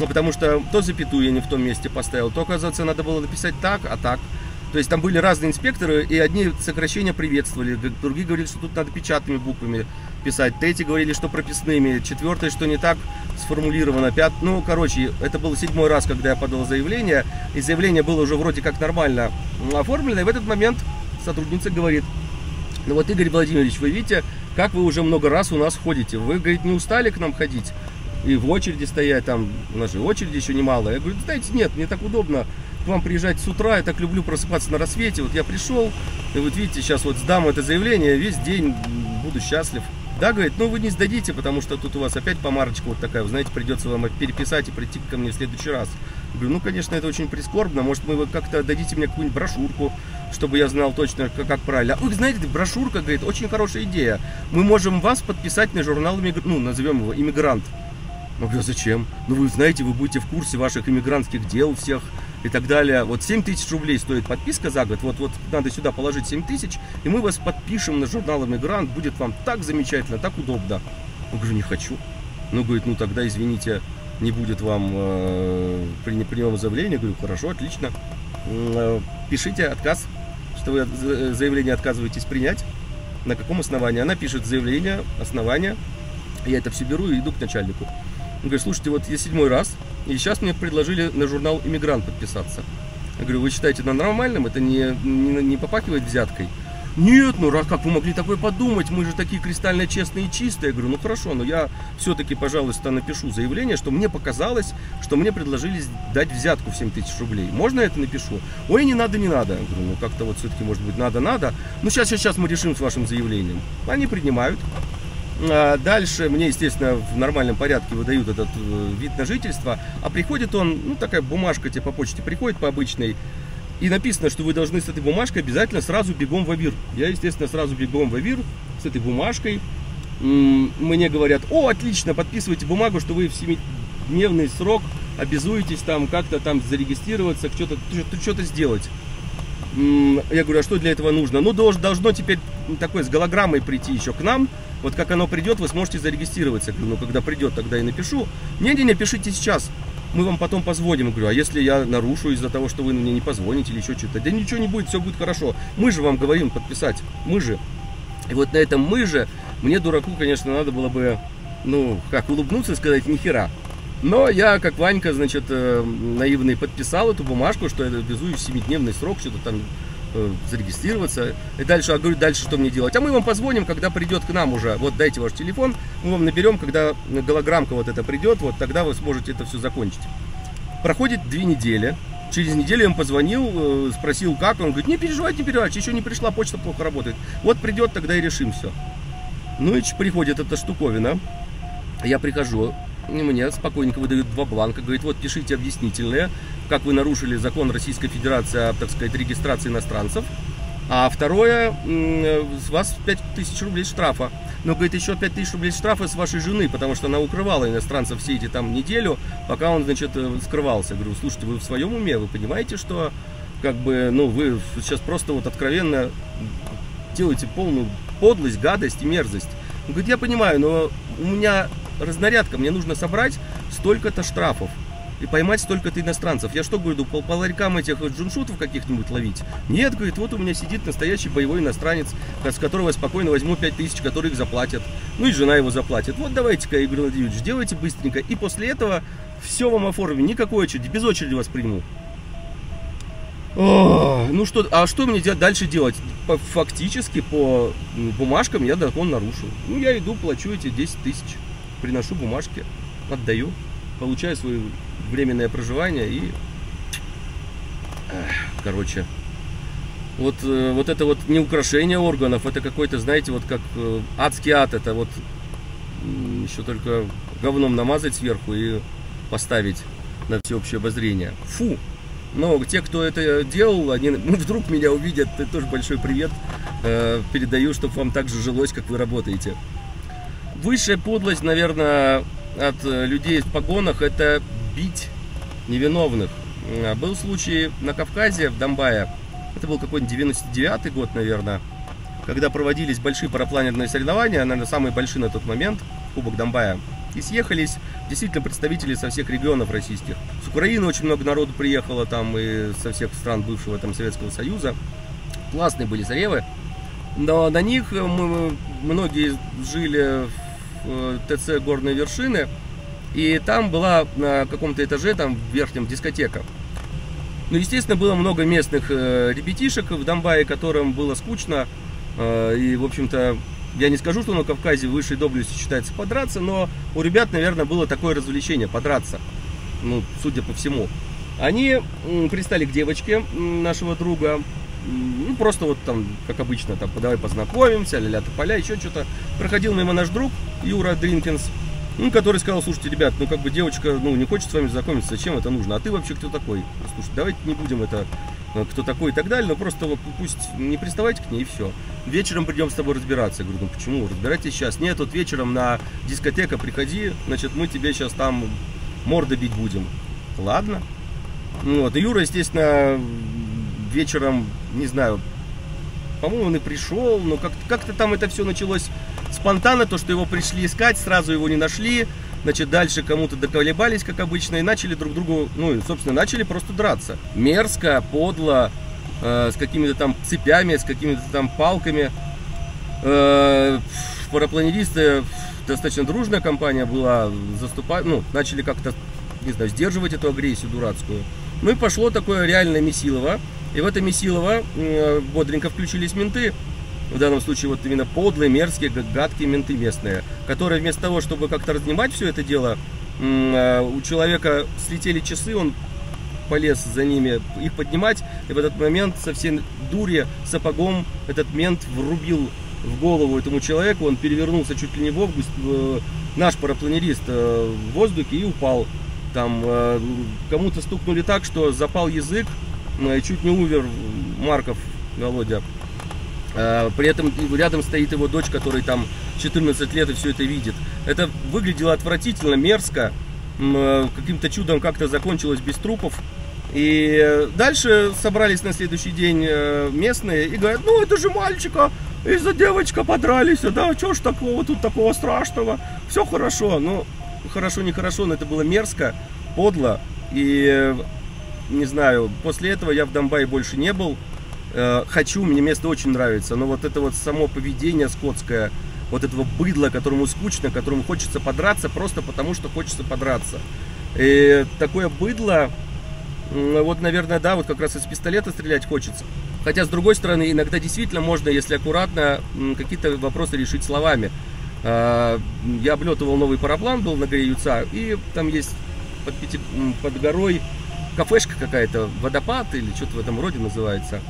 ну, потому что то запятую я не в том месте поставил, то, оказывается, надо было написать так, а так. То есть там были разные инспекторы, и одни сокращения приветствовали, другие говорили, что тут надо печатными буквами писать, третьи говорили, что прописными, четвертое, что не так сформулировано, пят... ну, короче, это был седьмой раз, когда я подал заявление, и заявление было уже вроде как нормально оформлено, и в этот момент сотрудница говорит, ну вот, Игорь Владимирович, вы видите, как вы уже много раз у нас ходите, вы, говорит, не устали к нам ходить? И в очереди стоять, там, у нас же очереди еще немало. Я говорю, знаете, нет, мне так удобно к вам приезжать с утра, я так люблю просыпаться на рассвете. Вот я пришел, и вот видите, сейчас вот сдам это заявление, весь день буду счастлив. Да, говорит, ну вы не сдадите, потому что тут у вас опять помарочка вот такая, вы знаете, придется вам переписать и прийти ко мне в следующий раз. Я говорю, ну, конечно, это очень прискорбно, может, вы как-то дадите мне какую-нибудь брошюрку, чтобы я знал точно, как, как правильно. Ой, знаете, брошюрка, говорит, очень хорошая идея. Мы можем вас подписать на журнал, ну, назовем его «Иммигрант». Говорю, «А зачем? Ну, вы знаете, вы будете в курсе ваших иммигрантских дел всех, и так далее. Вот 7 тысяч рублей стоит подписка за год. Вот, вот надо сюда положить 7 тысяч, и мы вас подпишем на журнал «Эмигрант». Будет вам так замечательно, так удобно. Я говорю, не хочу. Ну, говорит, ну тогда, извините, не будет вам э, при, приема заявления. Говорю, хорошо, отлично. Э, пишите отказ, что вы заявление отказываетесь принять. На каком основании? Она пишет заявление, основание. Я это все беру и иду к начальнику. Он говорит, слушайте, вот я седьмой раз, и сейчас мне предложили на журнал «Иммигрант» подписаться. Я говорю, вы считаете это нормальным? Это не, не, не попахивает взяткой? Нет, ну как вы могли такое подумать? Мы же такие кристально честные и чистые. Я говорю, ну хорошо, но я все-таки, пожалуйста, напишу заявление, что мне показалось, что мне предложили дать взятку в 7 тысяч рублей. Можно я это напишу? Ой, не надо, не надо. Я говорю, ну как-то вот все-таки, может быть, надо, надо. Ну сейчас, сейчас мы решим с вашим заявлением. Они принимают. А дальше мне, естественно, в нормальном порядке выдают этот э, вид на жительство, а приходит он, ну такая бумажка тебе по почте приходит по обычной, и написано, что вы должны с этой бумажкой обязательно сразу бегом в АВИР. Я, естественно, сразу бегом в АВИР с этой бумажкой. Мне говорят, о, отлично, подписывайте бумагу, что вы в 7-дневный срок обязуетесь там как-то там зарегистрироваться, что-то что сделать. Я говорю, а что для этого нужно? Ну, должно теперь такой с голограммой прийти еще к нам, вот как оно придет, вы сможете зарегистрироваться. ну, когда придет, тогда и напишу. Не-не-не, пишите сейчас. Мы вам потом позвоним. Я говорю, а если я нарушу из-за того, что вы мне не позвоните или еще что-то? Да ничего не будет, все будет хорошо. Мы же вам говорим подписать. Мы же. И вот на этом мы же, мне, дураку, конечно, надо было бы, ну, как, улыбнуться и сказать, нихера. Но я, как Ванька, значит, э, наивный, подписал эту бумажку, что я везу в 7-дневный срок, что-то там зарегистрироваться. И дальше, а говорю, дальше что мне делать? А мы вам позвоним, когда придет к нам уже. Вот дайте ваш телефон, мы вам наберем, когда голограммка вот это придет, вот тогда вы сможете это все закончить. Проходит две недели. Через неделю я ему позвонил, э, спросил, как. Он говорит, не переживайте, не переживайте, еще не пришла, почта плохо работает. Вот придет, тогда и решим все. Ну и приходит эта штуковина. Я прихожу, мне спокойненько выдают два бланка, говорит, вот пишите объяснительные, как вы нарушили закон Российской Федерации о, так сказать, регистрации иностранцев. А второе, с вас 5000 рублей штрафа. Но, говорит, еще 5000 рублей штрафа с вашей жены, потому что она укрывала иностранцев все эти там неделю, пока он, значит, э, скрывался. Говорю, слушайте, вы в своем уме, вы понимаете, что, как бы, ну, вы сейчас просто вот откровенно делаете полную подлость, гадость и мерзость. Он говорит, я понимаю, но у меня разнарядка, мне нужно собрать столько-то штрафов и поймать столько-то иностранцев. Я что, говорю, по, по ларькам этих джуншутов каких-нибудь ловить? Нет, говорит, вот у меня сидит настоящий боевой иностранец, с которого я спокойно возьму 5 тысяч, которые заплатят. Ну и жена его заплатит. Вот давайте-ка, Игорь Владимирович, делайте быстренько. И после этого все вам оформим, никакой очереди, без очереди вас приму. О, ну что, а что мне дальше делать? Фактически по бумажкам я закон нарушу. Ну я иду, плачу эти 10 тысяч приношу бумажки, отдаю, получаю свое временное проживание и... Короче, вот, э, вот это вот не украшение органов, это какой-то, знаете, вот как э, адский ад, это вот еще только говном намазать сверху и поставить на всеобщее обозрение. Фу! Но те, кто это делал, они ну, вдруг меня увидят, тоже большой привет. Э, передаю, чтобы вам так же жилось, как вы работаете. Высшая подлость, наверное, от э, людей в погонах это бить невиновных. А был случай на Кавказе, в Донбайе, это был какой-нибудь 99 год, наверное, когда проводились большие парапланерные соревнования, наверное, самые большие на тот момент, Кубок Донбая. И съехались действительно представители со всех регионов российских. С Украины очень много народу приехало там и со всех стран бывшего там Советского Союза. Классные были заревы. Но на них мы, многие жили в э, ТЦ «Горные вершины», и там была на каком-то этаже, там в верхнем дискотека. Ну, естественно, было много местных э, ребятишек в Донбайе, которым было скучно. Э, и, в общем-то, я не скажу, что на Кавказе высшей доблестью считается подраться, но у ребят, наверное, было такое развлечение подраться. Ну, судя по всему. Они пристали к девочке нашего друга, ну, просто вот там, как обычно, там, давай познакомимся, ля-ля поля, еще что-то. Проходил мимо наш друг Юра Дринкинс, ну, который сказал, слушайте, ребят, ну как бы девочка, ну не хочет с вами знакомиться, зачем это нужно? А ты вообще кто такой? Слушай, давайте не будем это, э, кто такой и так далее, но просто вот пусть не приставайте к ней и все. Вечером придем с тобой разбираться. Я говорю, ну почему? Разбирайтесь сейчас. Нет, вот вечером на дискотека приходи, значит, мы тебе сейчас там морды бить будем. Ладно. Ну, вот, и Юра, естественно, вечером, не знаю, по-моему, он и пришел, но как-то как там это все началось спонтанно, то, что его пришли искать, сразу его не нашли, значит, дальше кому-то доколебались, как обычно, и начали друг другу, ну, собственно, начали просто драться. Мерзко, подло, э, с какими-то там цепями, с какими-то там палками. Э, парапланеристы, достаточно дружная компания была, заступать, ну, начали как-то, не знаю, сдерживать эту агрессию дурацкую. Ну и пошло такое реальное месилово. И в это месилово э, бодренько включились менты, в данном случае вот именно подлые, мерзкие, гадкие менты местные, которые вместо того, чтобы как-то разнимать все это дело, а, у человека слетели часы, он полез за ними их поднимать, и в этот момент со всей дури сапогом этот мент врубил в голову этому человеку, он перевернулся чуть ли не в август, наш парапланерист э, в воздухе и упал. Там э, кому-то стукнули так, что запал язык, чуть не умер Марков Володя. А, при этом рядом стоит его дочь, которой там 14 лет и все это видит. Это выглядело отвратительно, мерзко. Э, каким-то чудом как-то закончилось без трупов. И дальше собрались на следующий день э, местные и говорят, ну это же мальчика, из-за девочка подрались, да, что ж такого тут такого страшного, все хорошо, ну хорошо, нехорошо, но это было мерзко, подло, и не знаю, после этого я в Донбайе больше не был, Э, хочу, мне место очень нравится, но вот это вот само поведение скотское, вот этого быдла, которому скучно, которому хочется подраться просто потому, что хочется подраться. И такое быдло, вот, наверное, да, вот как раз из пистолета стрелять хочется. Хотя, с другой стороны, иногда действительно можно, если аккуратно, какие-то вопросы решить словами. А, я облетывал новый параплан, был на горе Юца, и там есть под, пяти, под горой кафешка какая-то, водопад или что-то в этом роде называется.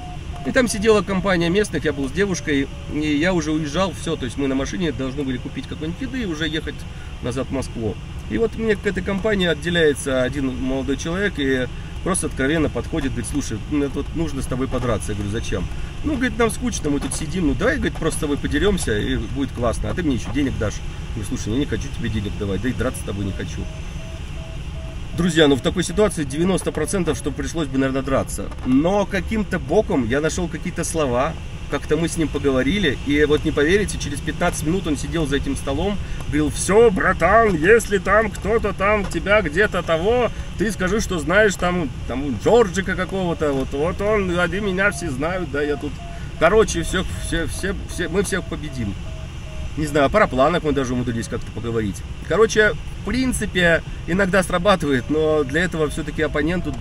И там сидела компания местных, я был с девушкой, и я уже уезжал, все, то есть мы на машине должны были купить какой-нибудь еды и уже ехать назад в Москву. И вот мне к этой компании отделяется один молодой человек и просто откровенно подходит, говорит, слушай, мне тут нужно с тобой подраться. Я говорю, зачем? Ну, говорит, нам скучно, мы тут сидим, ну давай, говорит, просто с тобой подеремся и будет классно, а ты мне еще денег дашь. Я говорю, слушай, я не хочу тебе денег давать, да и драться с тобой не хочу. Друзья, ну в такой ситуации 90% что пришлось бы, наверное, драться. Но каким-то боком я нашел какие-то слова, как-то мы с ним поговорили, и вот не поверите, через 15 минут он сидел за этим столом, говорил, все, братан, если там кто-то там тебя где-то того, ты скажи, что знаешь там, там Джорджика какого-то, вот, вот он, они меня все знают, да, я тут, короче, все, все, все, все, мы всех победим. Не знаю, о парапланах мы даже умудрились как-то поговорить. Короче, в принципе, иногда срабатывает, но для этого все-таки оппоненту,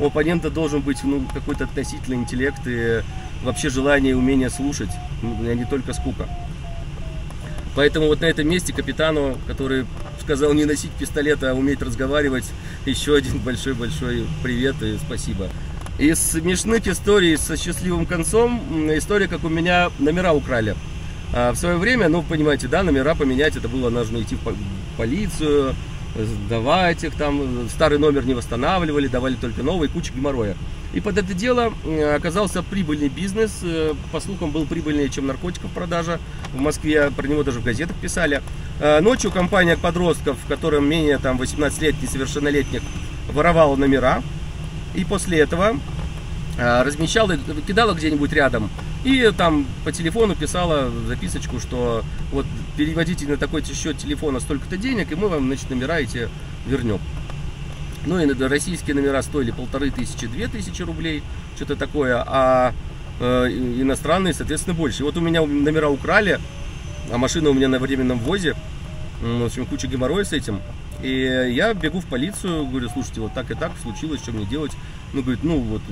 у оппонента должен быть ну, какой-то относительный интеллект и вообще желание и умение слушать, а не только скука. Поэтому вот на этом месте капитану, который сказал не носить пистолет, а уметь разговаривать, еще один большой-большой привет и спасибо. Из смешных историй со счастливым концом, история, как у меня номера украли. А в свое время, ну, понимаете, да, номера поменять, это было нужно идти в полицию, сдавать их там, старый номер не восстанавливали, давали только новый, куча геморроя. И под это дело оказался прибыльный бизнес, э, по слухам был прибыльнее, чем наркотиков продажа в Москве, про него даже в газетах писали. А ночью компания подростков, которым менее там 18 лет, несовершеннолетних, воровала номера, и после этого размещала, кидала где-нибудь рядом И там по телефону писала записочку, что вот переводите на такой-то счет телефона столько-то денег, и мы вам, значит, номера эти вернем. Ну, и российские номера стоили полторы тысячи, две тысячи рублей, что-то такое, а э, иностранные, соответственно, больше. Вот у меня номера украли, а машина у меня на временном ввозе, в общем, куча геморроя с этим. И я бегу в полицию, говорю, слушайте, вот так и так случилось, что мне делать? Ну, говорит, ну вот,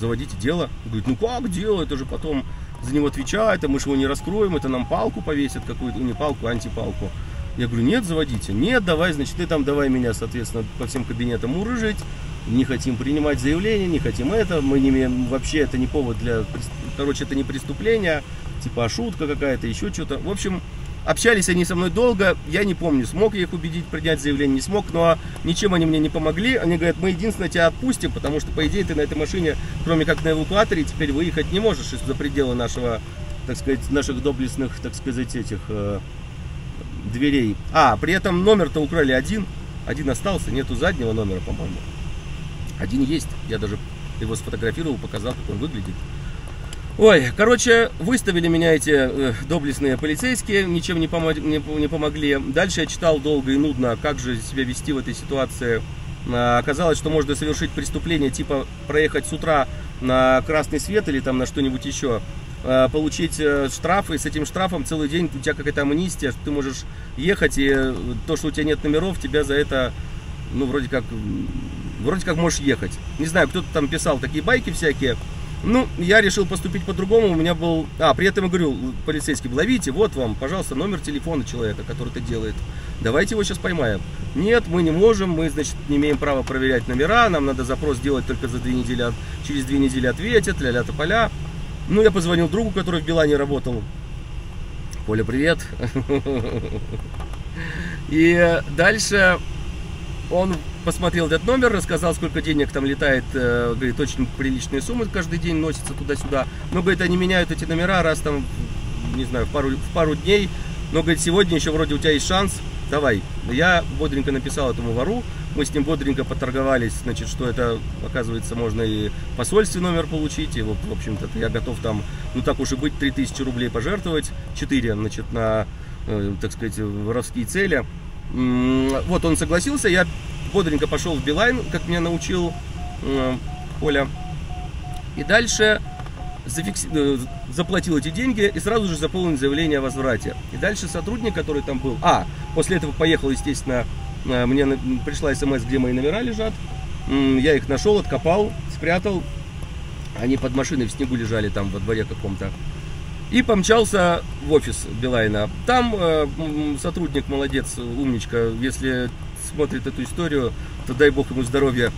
заводите дело. Говорит, ну как дело, это же потом за него отвечает, а мы же его не раскроем, это нам палку повесят какую-то, не палку, а антипалку. Я говорю, нет, заводите. Нет, давай, значит, ты там давай меня, соответственно, по всем кабинетам урыжить. Не хотим принимать заявление, не хотим это. Мы не имеем, вообще это не повод для, короче, это не преступление, типа шутка какая-то, еще что-то. В общем, Общались они со мной долго, я не помню, смог я их убедить принять заявление, не смог, но ничем они мне не помогли. Они говорят, мы единственное тебя отпустим, потому что, по идее, ты на этой машине, кроме как на эвакуаторе, теперь выехать не можешь из-за пределы нашего, так сказать, наших доблестных, так сказать, этих э, дверей. А, при этом номер-то украли один, один остался, нету заднего номера, по-моему. Один есть, я даже его сфотографировал, показал, как он выглядит. Ой, короче, выставили меня эти э, доблестные полицейские, ничем не, помог, не, не помогли. Дальше я читал долго и нудно, как же себя вести в этой ситуации. А, оказалось, что можно совершить преступление, типа проехать с утра на красный свет или там на что-нибудь еще, а, получить э, штраф, и с этим штрафом целый день у тебя какая-то амнистия, что ты можешь ехать, и э, то, что у тебя нет номеров, тебя за это, ну, вроде как, вроде как можешь ехать. Не знаю, кто-то там писал такие байки всякие, ну, я решил поступить по-другому. У меня был... А, при этом я говорю, полицейский, ловите, вот вам, пожалуйста, номер телефона человека, который это делает. Давайте его сейчас поймаем. Нет, мы не можем, мы, значит, не имеем права проверять номера, нам надо запрос делать только за две недели, через две недели ответят, ля-ля тополя. Ну, я позвонил другу, который в Билане работал. Поля, привет. И дальше он посмотрел этот номер, рассказал, сколько денег там летает, э, говорит, очень приличные суммы каждый день носятся туда-сюда. Но, говорит, они меняют эти номера раз там, не знаю, в пару, в пару дней. Но, говорит, сегодня еще вроде у тебя есть шанс, давай. Я бодренько написал этому вору, мы с ним бодренько поторговались, значит, что это, оказывается, можно и в посольстве номер получить, и, вот, в общем-то, я готов там, ну, так уж и быть, 3000 рублей пожертвовать, 4, значит, на, э, так сказать, воровские цели. Вот он согласился, я бодренько пошел в Билайн, как меня научил э, Оля. И дальше зафикси... Э, заплатил эти деньги и сразу же заполнил заявление о возврате. И дальше сотрудник, который там был... А, после этого поехал, естественно, э, мне пришла смс, где мои номера лежат. Я их нашел, откопал, спрятал. Они под машиной в снегу лежали там во дворе каком-то. И помчался в офис Билайна. Там э, сотрудник молодец, умничка. Если смотрит эту историю, то дай бог ему здоровья.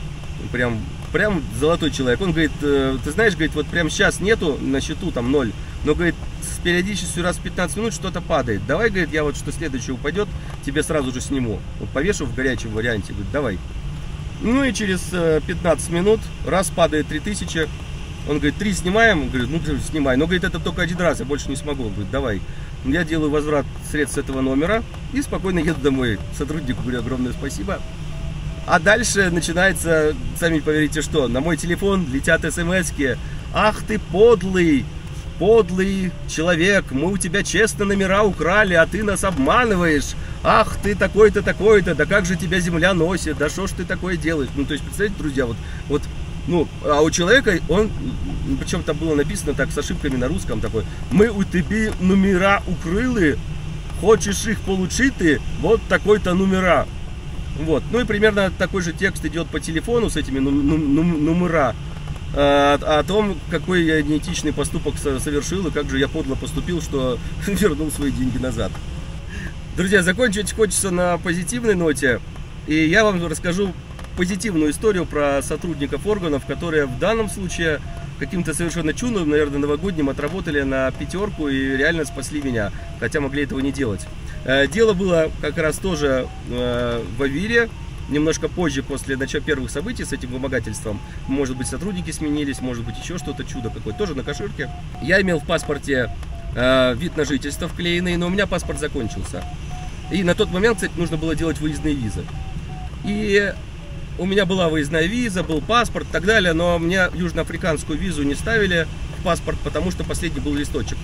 Прям, прям золотой человек. Он говорит, э, ты знаешь, говорит, вот прям сейчас нету на счету там ноль, но говорит, с периодичностью раз в 15 минут что-то падает. Давай, говорит, я вот что следующее упадет, тебе сразу же сниму. Вот повешу в горячем варианте. Говорит, давай. Ну и через 15 э, минут раз падает 3000, он говорит, три снимаем? Говорит, ну снимай. Но говорит, это только один раз, я больше не смогу. Он говорит, давай. Я делаю возврат средств этого номера и спокойно еду домой. Сотруднику говорю огромное спасибо. А дальше начинается, сами поверите что, на мой телефон летят смс -ки. Ах ты подлый, подлый человек, мы у тебя честно номера украли, а ты нас обманываешь. Ах ты такой-то, такой-то, да как же тебя земля носит, да что ж ты такое делаешь? Ну, то есть, представляете, друзья, вот, вот ну, а у человека, он, там было написано так с ошибками на русском такой, мы у тебе номера укрыли, хочешь их получить, ты, вот такой-то номера. Вот, ну и примерно такой же текст идет по телефону с этими номера. А, о том, какой я неэтичный поступок совершил и как же я подло поступил, что вернул свои деньги назад. Друзья, закончить хочется на позитивной ноте. И я вам расскажу позитивную историю про сотрудников органов, которые в данном случае каким-то совершенно чудом, наверное, новогодним отработали на пятерку и реально спасли меня, хотя могли этого не делать. Э, дело было как раз тоже э, в Авире, немножко позже, после начала первых событий с этим вымогательством. Может быть, сотрудники сменились, может быть, еще что-то, чудо какое-то, тоже на кошельке. Я имел в паспорте э, вид на жительство вклеенный, но у меня паспорт закончился. И на тот момент, кстати, нужно было делать выездные визы. И у меня была выездная виза, был паспорт и так далее, но мне южноафриканскую визу не ставили паспорт, потому что последний был листочек.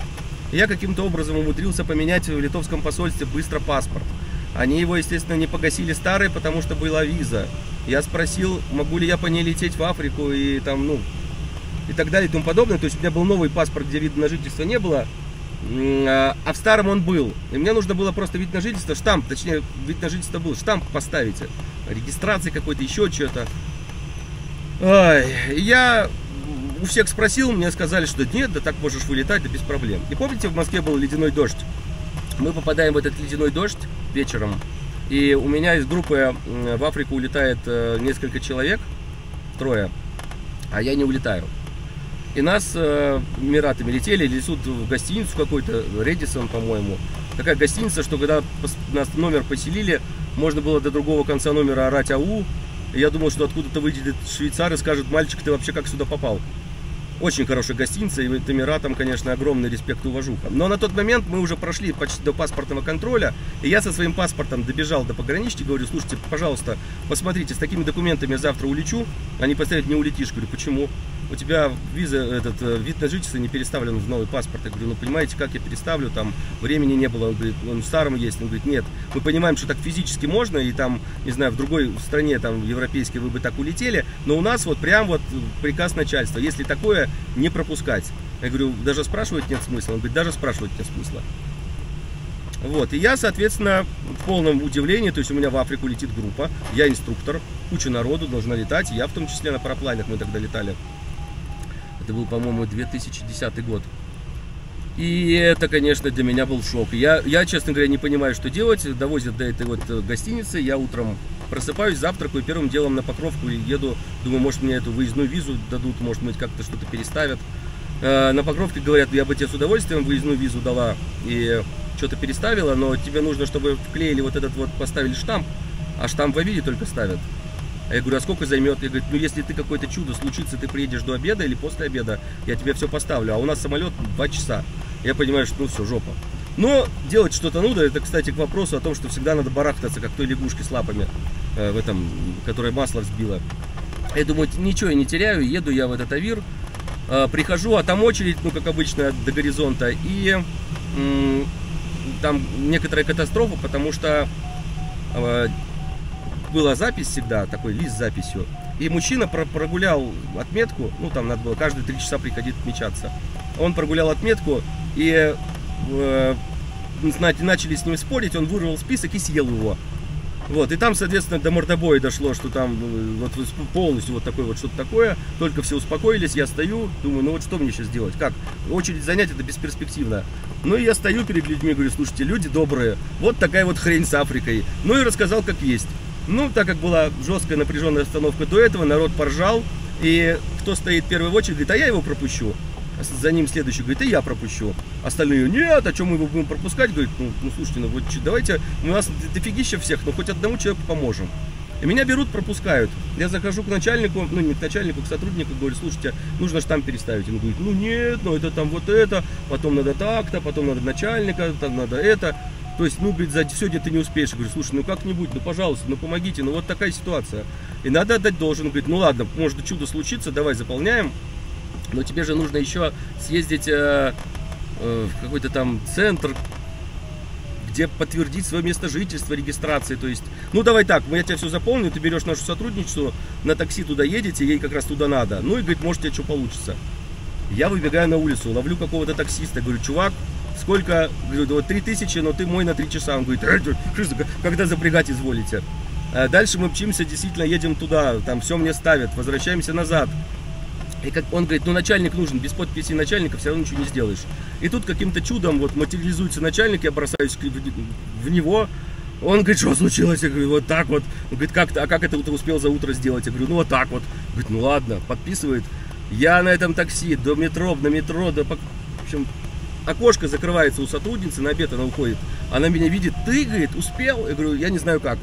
Я каким-то образом умудрился поменять в литовском посольстве быстро паспорт. Они его, естественно, не погасили старый, потому что была виза. Я спросил, могу ли я по ней лететь в Африку и там, ну, и так далее и тому подобное. То есть у меня был новый паспорт, где вида на жительство не было, а, а в старом он был. И мне нужно было просто вид на жительство, штамп, точнее, вид на жительство был, штамп поставите. Регистрации какой-то, еще что-то. Я у всех спросил, мне сказали, что нет, да так можешь вылетать, да без проблем. И помните, в Москве был ледяной дождь? Мы попадаем в этот ледяной дождь вечером, и у меня из группы в Африку улетает э, несколько человек, трое, а я не улетаю. И нас э, Миратами летели, несут в гостиницу какой-то, Редисон, по-моему. Такая гостиница, что когда нас номер поселили, можно было до другого конца номера орать АУ. И я думал, что откуда-то выйдет швейцар и скажет, мальчик, ты вообще как сюда попал? Очень хорошая гостиница, и Эмиратам, конечно, огромный респект и уважуха. Но на тот момент мы уже прошли почти до паспортного контроля, и я со своим паспортом добежал до погранички, говорю, слушайте, пожалуйста, посмотрите, с такими документами я завтра улечу. Они поставят, не улетишь. Говорю, почему? У тебя виза, этот э, вид на жительство не переставлен в новый паспорт. Я говорю, ну понимаете, как я переставлю, там времени не было. Он говорит, он в старом есть. Он говорит, нет, мы понимаем, что так физически можно, и там, не знаю, в другой стране, там, европейской, вы бы так улетели, но у нас вот прям вот приказ начальства, если такое, не пропускать. Я говорю, даже спрашивать нет смысла. Он говорит, даже спрашивать нет смысла. Вот, и я, соответственно, в полном удивлении, то есть у меня в Африку летит группа, я инструктор, куча народу должна летать, я в том числе на парапланах мы тогда летали. Это был, по-моему, 2010 год. И это, конечно, для меня был шок. Я, я, честно говоря, не понимаю, что делать. Довозят до этой вот э, гостиницы. Я утром просыпаюсь, завтракаю, первым делом на Покровку еду. Думаю, может, мне эту выездную визу дадут, может быть, как-то что-то переставят. Э, на Покровке говорят, я бы тебе с удовольствием выездную визу дала и что-то переставила, но тебе нужно, чтобы вклеили вот этот вот, поставили штамп, а штамп в виде только ставят. А я говорю, а сколько займет? Я говорю, ну если ты какое-то чудо случится, ты приедешь до обеда или после обеда, я тебе все поставлю. А у нас самолет 2 часа. Я понимаю, что ну все, жопа. Но делать что-то надо, это, кстати, к вопросу о том, что всегда надо барахтаться, как той лягушки с лапами, э, в этом, которая масло взбила. Я думаю, ничего я не теряю, еду я в этот авир, э, прихожу, а там очередь, ну, как обычно, до горизонта, и э, там некоторая катастрофа, потому что э, была запись всегда, такой лист с записью. И мужчина прогулял отметку, ну там надо было каждые три часа приходить отмечаться. Он прогулял отметку и э, начали с ним спорить, он вырвал список и съел его. Вот, и там, соответственно, до мордобоя дошло, что там ну, вот полностью вот такое вот что-то такое. Только все успокоились, я стою, думаю, ну вот что мне сейчас делать? Как? Очередь занять это бесперспективно. Ну и я стою перед людьми, говорю, слушайте, люди добрые, вот такая вот хрень с Африкой. Ну и рассказал, как есть. Ну, так как была жесткая напряженная остановка до этого, народ поржал. И кто стоит первый в очередь, говорит, а я его пропущу. А за ним следующий говорит, и я пропущу. Остальные, нет, а что мы его будем пропускать? Говорит, ну, ну слушайте, ну вот давайте, у нас дофигища всех, но хоть одному человеку поможем. И меня берут, пропускают. Я захожу к начальнику, ну не к начальнику, к сотруднику, говорю, слушайте, нужно там переставить. Он говорит, ну нет, ну это там вот это, потом надо так-то, потом надо начальника, там надо это. То есть, ну, говорит, за сегодня ты не успеешь. Я говорю, слушай, ну как-нибудь, ну пожалуйста, ну помогите, ну вот такая ситуация. И надо отдать должен. Он говорит, ну ладно, может чудо случится, давай заполняем. Но тебе же нужно еще съездить э, э, в какой-то там центр, где подтвердить свое место жительства, регистрации. То есть, ну давай так, я тебя все заполню, ты берешь нашу сотрудничество, на такси туда едете, ей как раз туда надо. Ну и говорит, может тебе что получится. Я выбегаю на улицу, ловлю какого-то таксиста, говорю, чувак, сколько, говорю, вот 3000, но ты мой на 3 часа. Он говорит, когда запрягать изволите. А дальше мы мчимся, действительно едем туда, там все мне ставят, возвращаемся назад. И как он говорит, ну начальник нужен, без подписи начальника все равно ничего не сделаешь. И тут каким-то чудом вот материализуется начальник, я бросаюсь в него, он говорит, что случилось? Я говорю, вот так вот. Он говорит, как, а как это ты успел за утро сделать? Я говорю, ну вот так вот. Говорит, ну ладно, подписывает. Я на этом такси до метро, на метро, до... В общем, окошко закрывается у сотрудницы, на обед она уходит. Она меня видит, ты, говорит, успел? Я говорю, я не знаю как.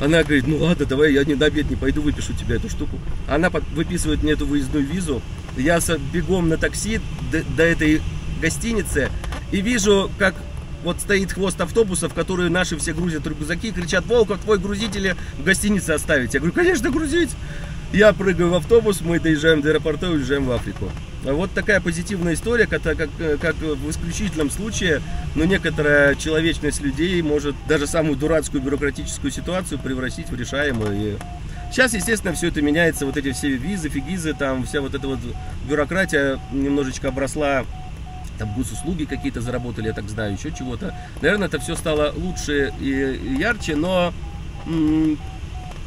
Она говорит, ну ладно, давай я не на обед не пойду, выпишу тебе эту штуку. Она выписывает мне эту выездную визу. Я бегом на такси до, до этой гостиницы и вижу, как вот стоит хвост автобусов, которые наши все грузят рюкзаки, кричат, Волков, твой грузитель в гостинице оставить. Я говорю, конечно, грузить. Я прыгаю в автобус, мы доезжаем до аэропорта и уезжаем в Африку. Вот такая позитивная история, как, как, как в исключительном случае, но некоторая человечность людей может даже самую дурацкую бюрократическую ситуацию превратить в решаемую. Сейчас, естественно, все это меняется, вот эти все визы, фигизы, там вся вот эта вот бюрократия немножечко обросла там госуслуги какие-то заработали, я так знаю, еще чего-то. Наверное, это все стало лучше и ярче, но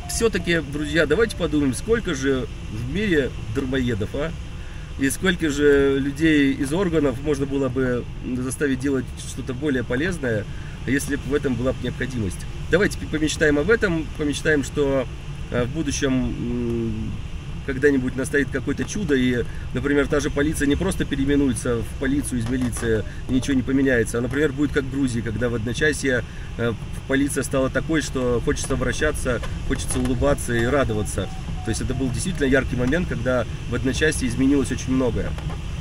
все-таки, друзья, давайте подумаем, сколько же в мире дармоедов, а? И сколько же людей из органов можно было бы заставить делать что-то более полезное, если бы в этом была бы необходимость. Давайте помечтаем об этом, помечтаем, что э, в будущем когда-нибудь настоит какое-то чудо, и, например, та же полиция не просто переименуется в полицию из милиции, и ничего не поменяется, а, например, будет как в Грузии, когда в одночасье э, полиция стала такой, что хочется обращаться, хочется улыбаться и радоваться. То есть это был действительно яркий момент, когда в одночасье изменилось очень многое.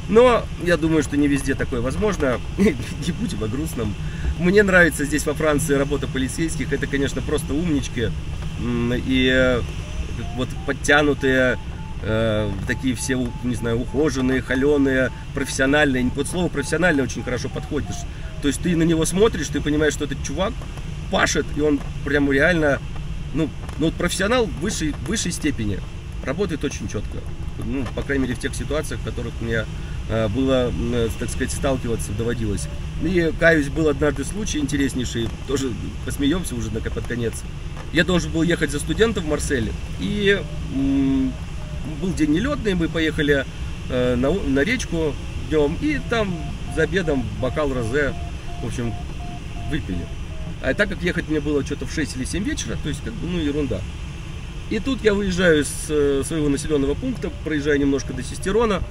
Но я думаю, что не везде такое возможно. Не будем о грустном. Мне нравится здесь во Франции работа полицейских. Это, конечно, просто умнички. И э, вот подтянутые, э, такие все, не знаю, ухоженные, холеные, профессиональные. Вот слово профессиональное очень хорошо подходишь. То есть ты на него смотришь, ты понимаешь, что этот чувак пашет, и он прям реально ну, ну вот профессионал высшей, высшей степени работает очень четко. Ну, по крайней мере, в тех ситуациях, в которых мне э, было, э, так сказать, сталкиваться доводилось. И, каюсь, был однажды случай интереснейший, тоже посмеемся уже на, под конец. Я должен был ехать за студентом в Марселе, и был день нелетный, мы поехали э, на, на речку днем, и там за обедом бокал розе, в общем, выпили. А так как ехать мне было что-то в 6 или 7 вечера, то есть как бы, ну, ерунда. И тут я выезжаю с э, своего населенного пункта, проезжаю немножко до Систерона.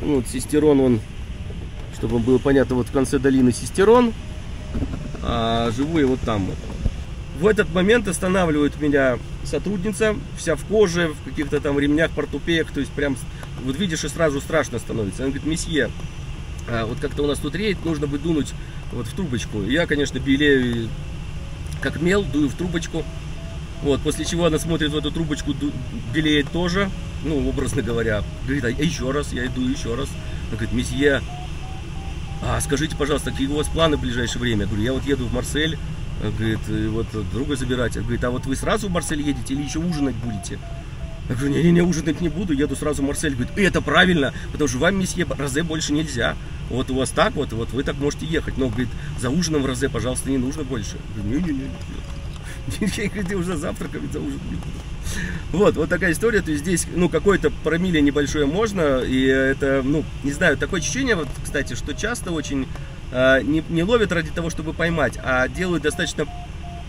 Ну, вот Систерон, он, чтобы было понятно, вот в конце долины Систерон, а живу я вот там вот. В этот момент останавливает меня сотрудница, вся в коже, в каких-то там ремнях, портупеях, то есть прям, вот видишь, и сразу страшно становится. Она говорит, месье, а вот как-то у нас тут рейд, нужно бы дунуть вот в трубочку. Я, конечно, белею как мел, дую в трубочку. Вот, после чего она смотрит в эту трубочку, белеет тоже, ну, образно говоря. Говорит, а еще раз, я иду еще раз. Она говорит, месье, а скажите, пожалуйста, какие у вас планы в ближайшее время? Я говорю, я вот еду в Марсель, говорит, вот друга забирать. Говорит, а вот вы сразу в Марсель едете или еще ужинать будете? Я говорю, не-не-не, ужинать не буду, еду сразу в Марсель. Говорит, это правильно, потому что вам, месье, розе больше нельзя. Вот у вас так вот, вот вы так можете ехать. Но, говорит, за ужином в розе, пожалуйста, не нужно больше. Я говорю, не-не-не. Я говорю, уже завтраком за ужин не буду. Вот, вот такая история. То есть здесь, ну, какое-то промилле небольшое можно. И это, ну, не знаю, такое ощущение, вот, кстати, что часто очень не, не ловят ради того, чтобы поймать, а делают достаточно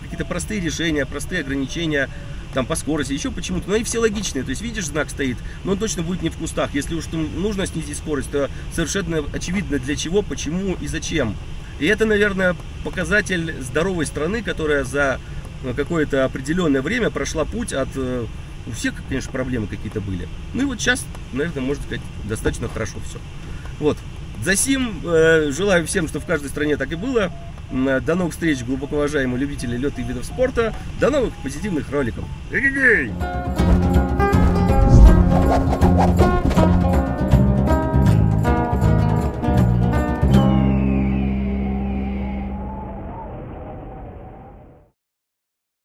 какие-то простые решения, простые ограничения там по скорости, еще почему-то. Но они все логичные. То есть видишь, знак стоит, но он точно будет не в кустах. Если уж нужно снизить скорость, то совершенно очевидно для чего, почему и зачем. И это, наверное, показатель здоровой страны, которая за э, какое-то определенное время прошла путь от... Э, у всех, конечно, проблемы какие-то были. Ну и вот сейчас, наверное, можно сказать, достаточно хорошо все. Вот. За сим э, желаю всем, что в каждой стране так и было. До новых встреч, глубоко уважаемые любители лета и видов спорта. До новых позитивных роликов. Эгегей!